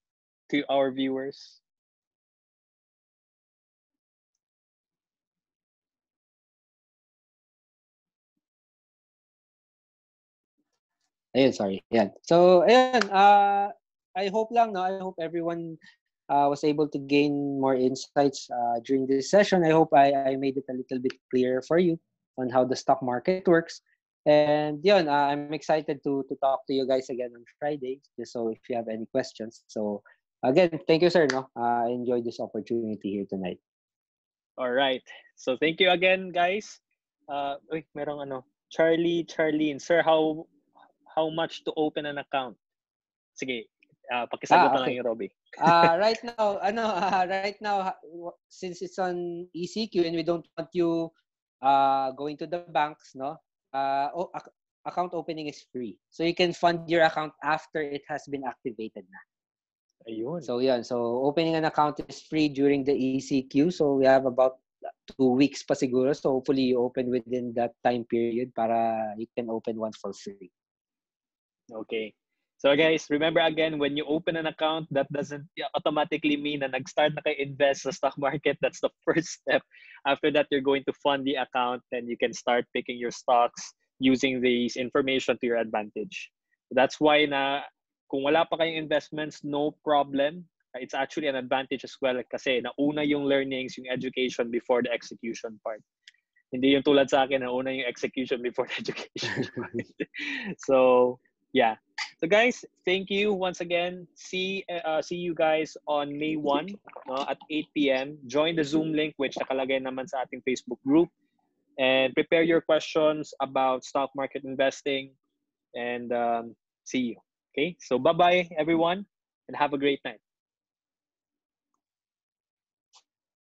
to our viewers? Ayun, sorry. Yan. So, ayun, uh, I hope lang, no? I hope everyone uh, was able to gain more insights uh, during this session. I hope I, I made it a little bit clearer for you on how the stock market works. And yun, uh, I'm excited to to talk to you guys again on Friday. Just so if you have any questions. So again, thank you, sir. No, uh, I enjoyed this opportunity here tonight. All right. So thank you again, guys. Uh, uy, merong ano, Charlie, Charlene. Sir, how how much to open an account? Sige, uh, pakisagot ah, okay. lang yung Robbie. uh, <laughs> right now, ano, uh, <laughs> right now, since it's on ECQ and we don't want you uh, going to the banks, no? Uh, oh, ac- account opening is free. So you can fund your account after it has been activated na. Ayun. So yeah, so opening an account is free during the ECQ. So we have about two weeks pa siguro. So hopefully you open within that time period para you can open one for free. Okay. So guys, remember again, when you open an account, that doesn't automatically mean na nag-start na kayo invest sa stock market. That's the <laughs> first step. After that, you're going to fund the account and you can start picking your stocks using these information to your advantage. That's why na kung wala pa kayong investments, no problem. It's actually an advantage as well kasi nauna yung learnings, yung education before the execution part. Hindi yung tulad sa akin, nauna yung execution before the <laughs> education part. <laughs> so, yeah. So guys, thank you once again. See uh, see you guys on May 1 no, at 8 p.m. Join the Zoom link which nakalagay naman sa ating Facebook group and prepare your questions about stock market investing and um, see you. Okay? So bye-bye everyone and have a great night.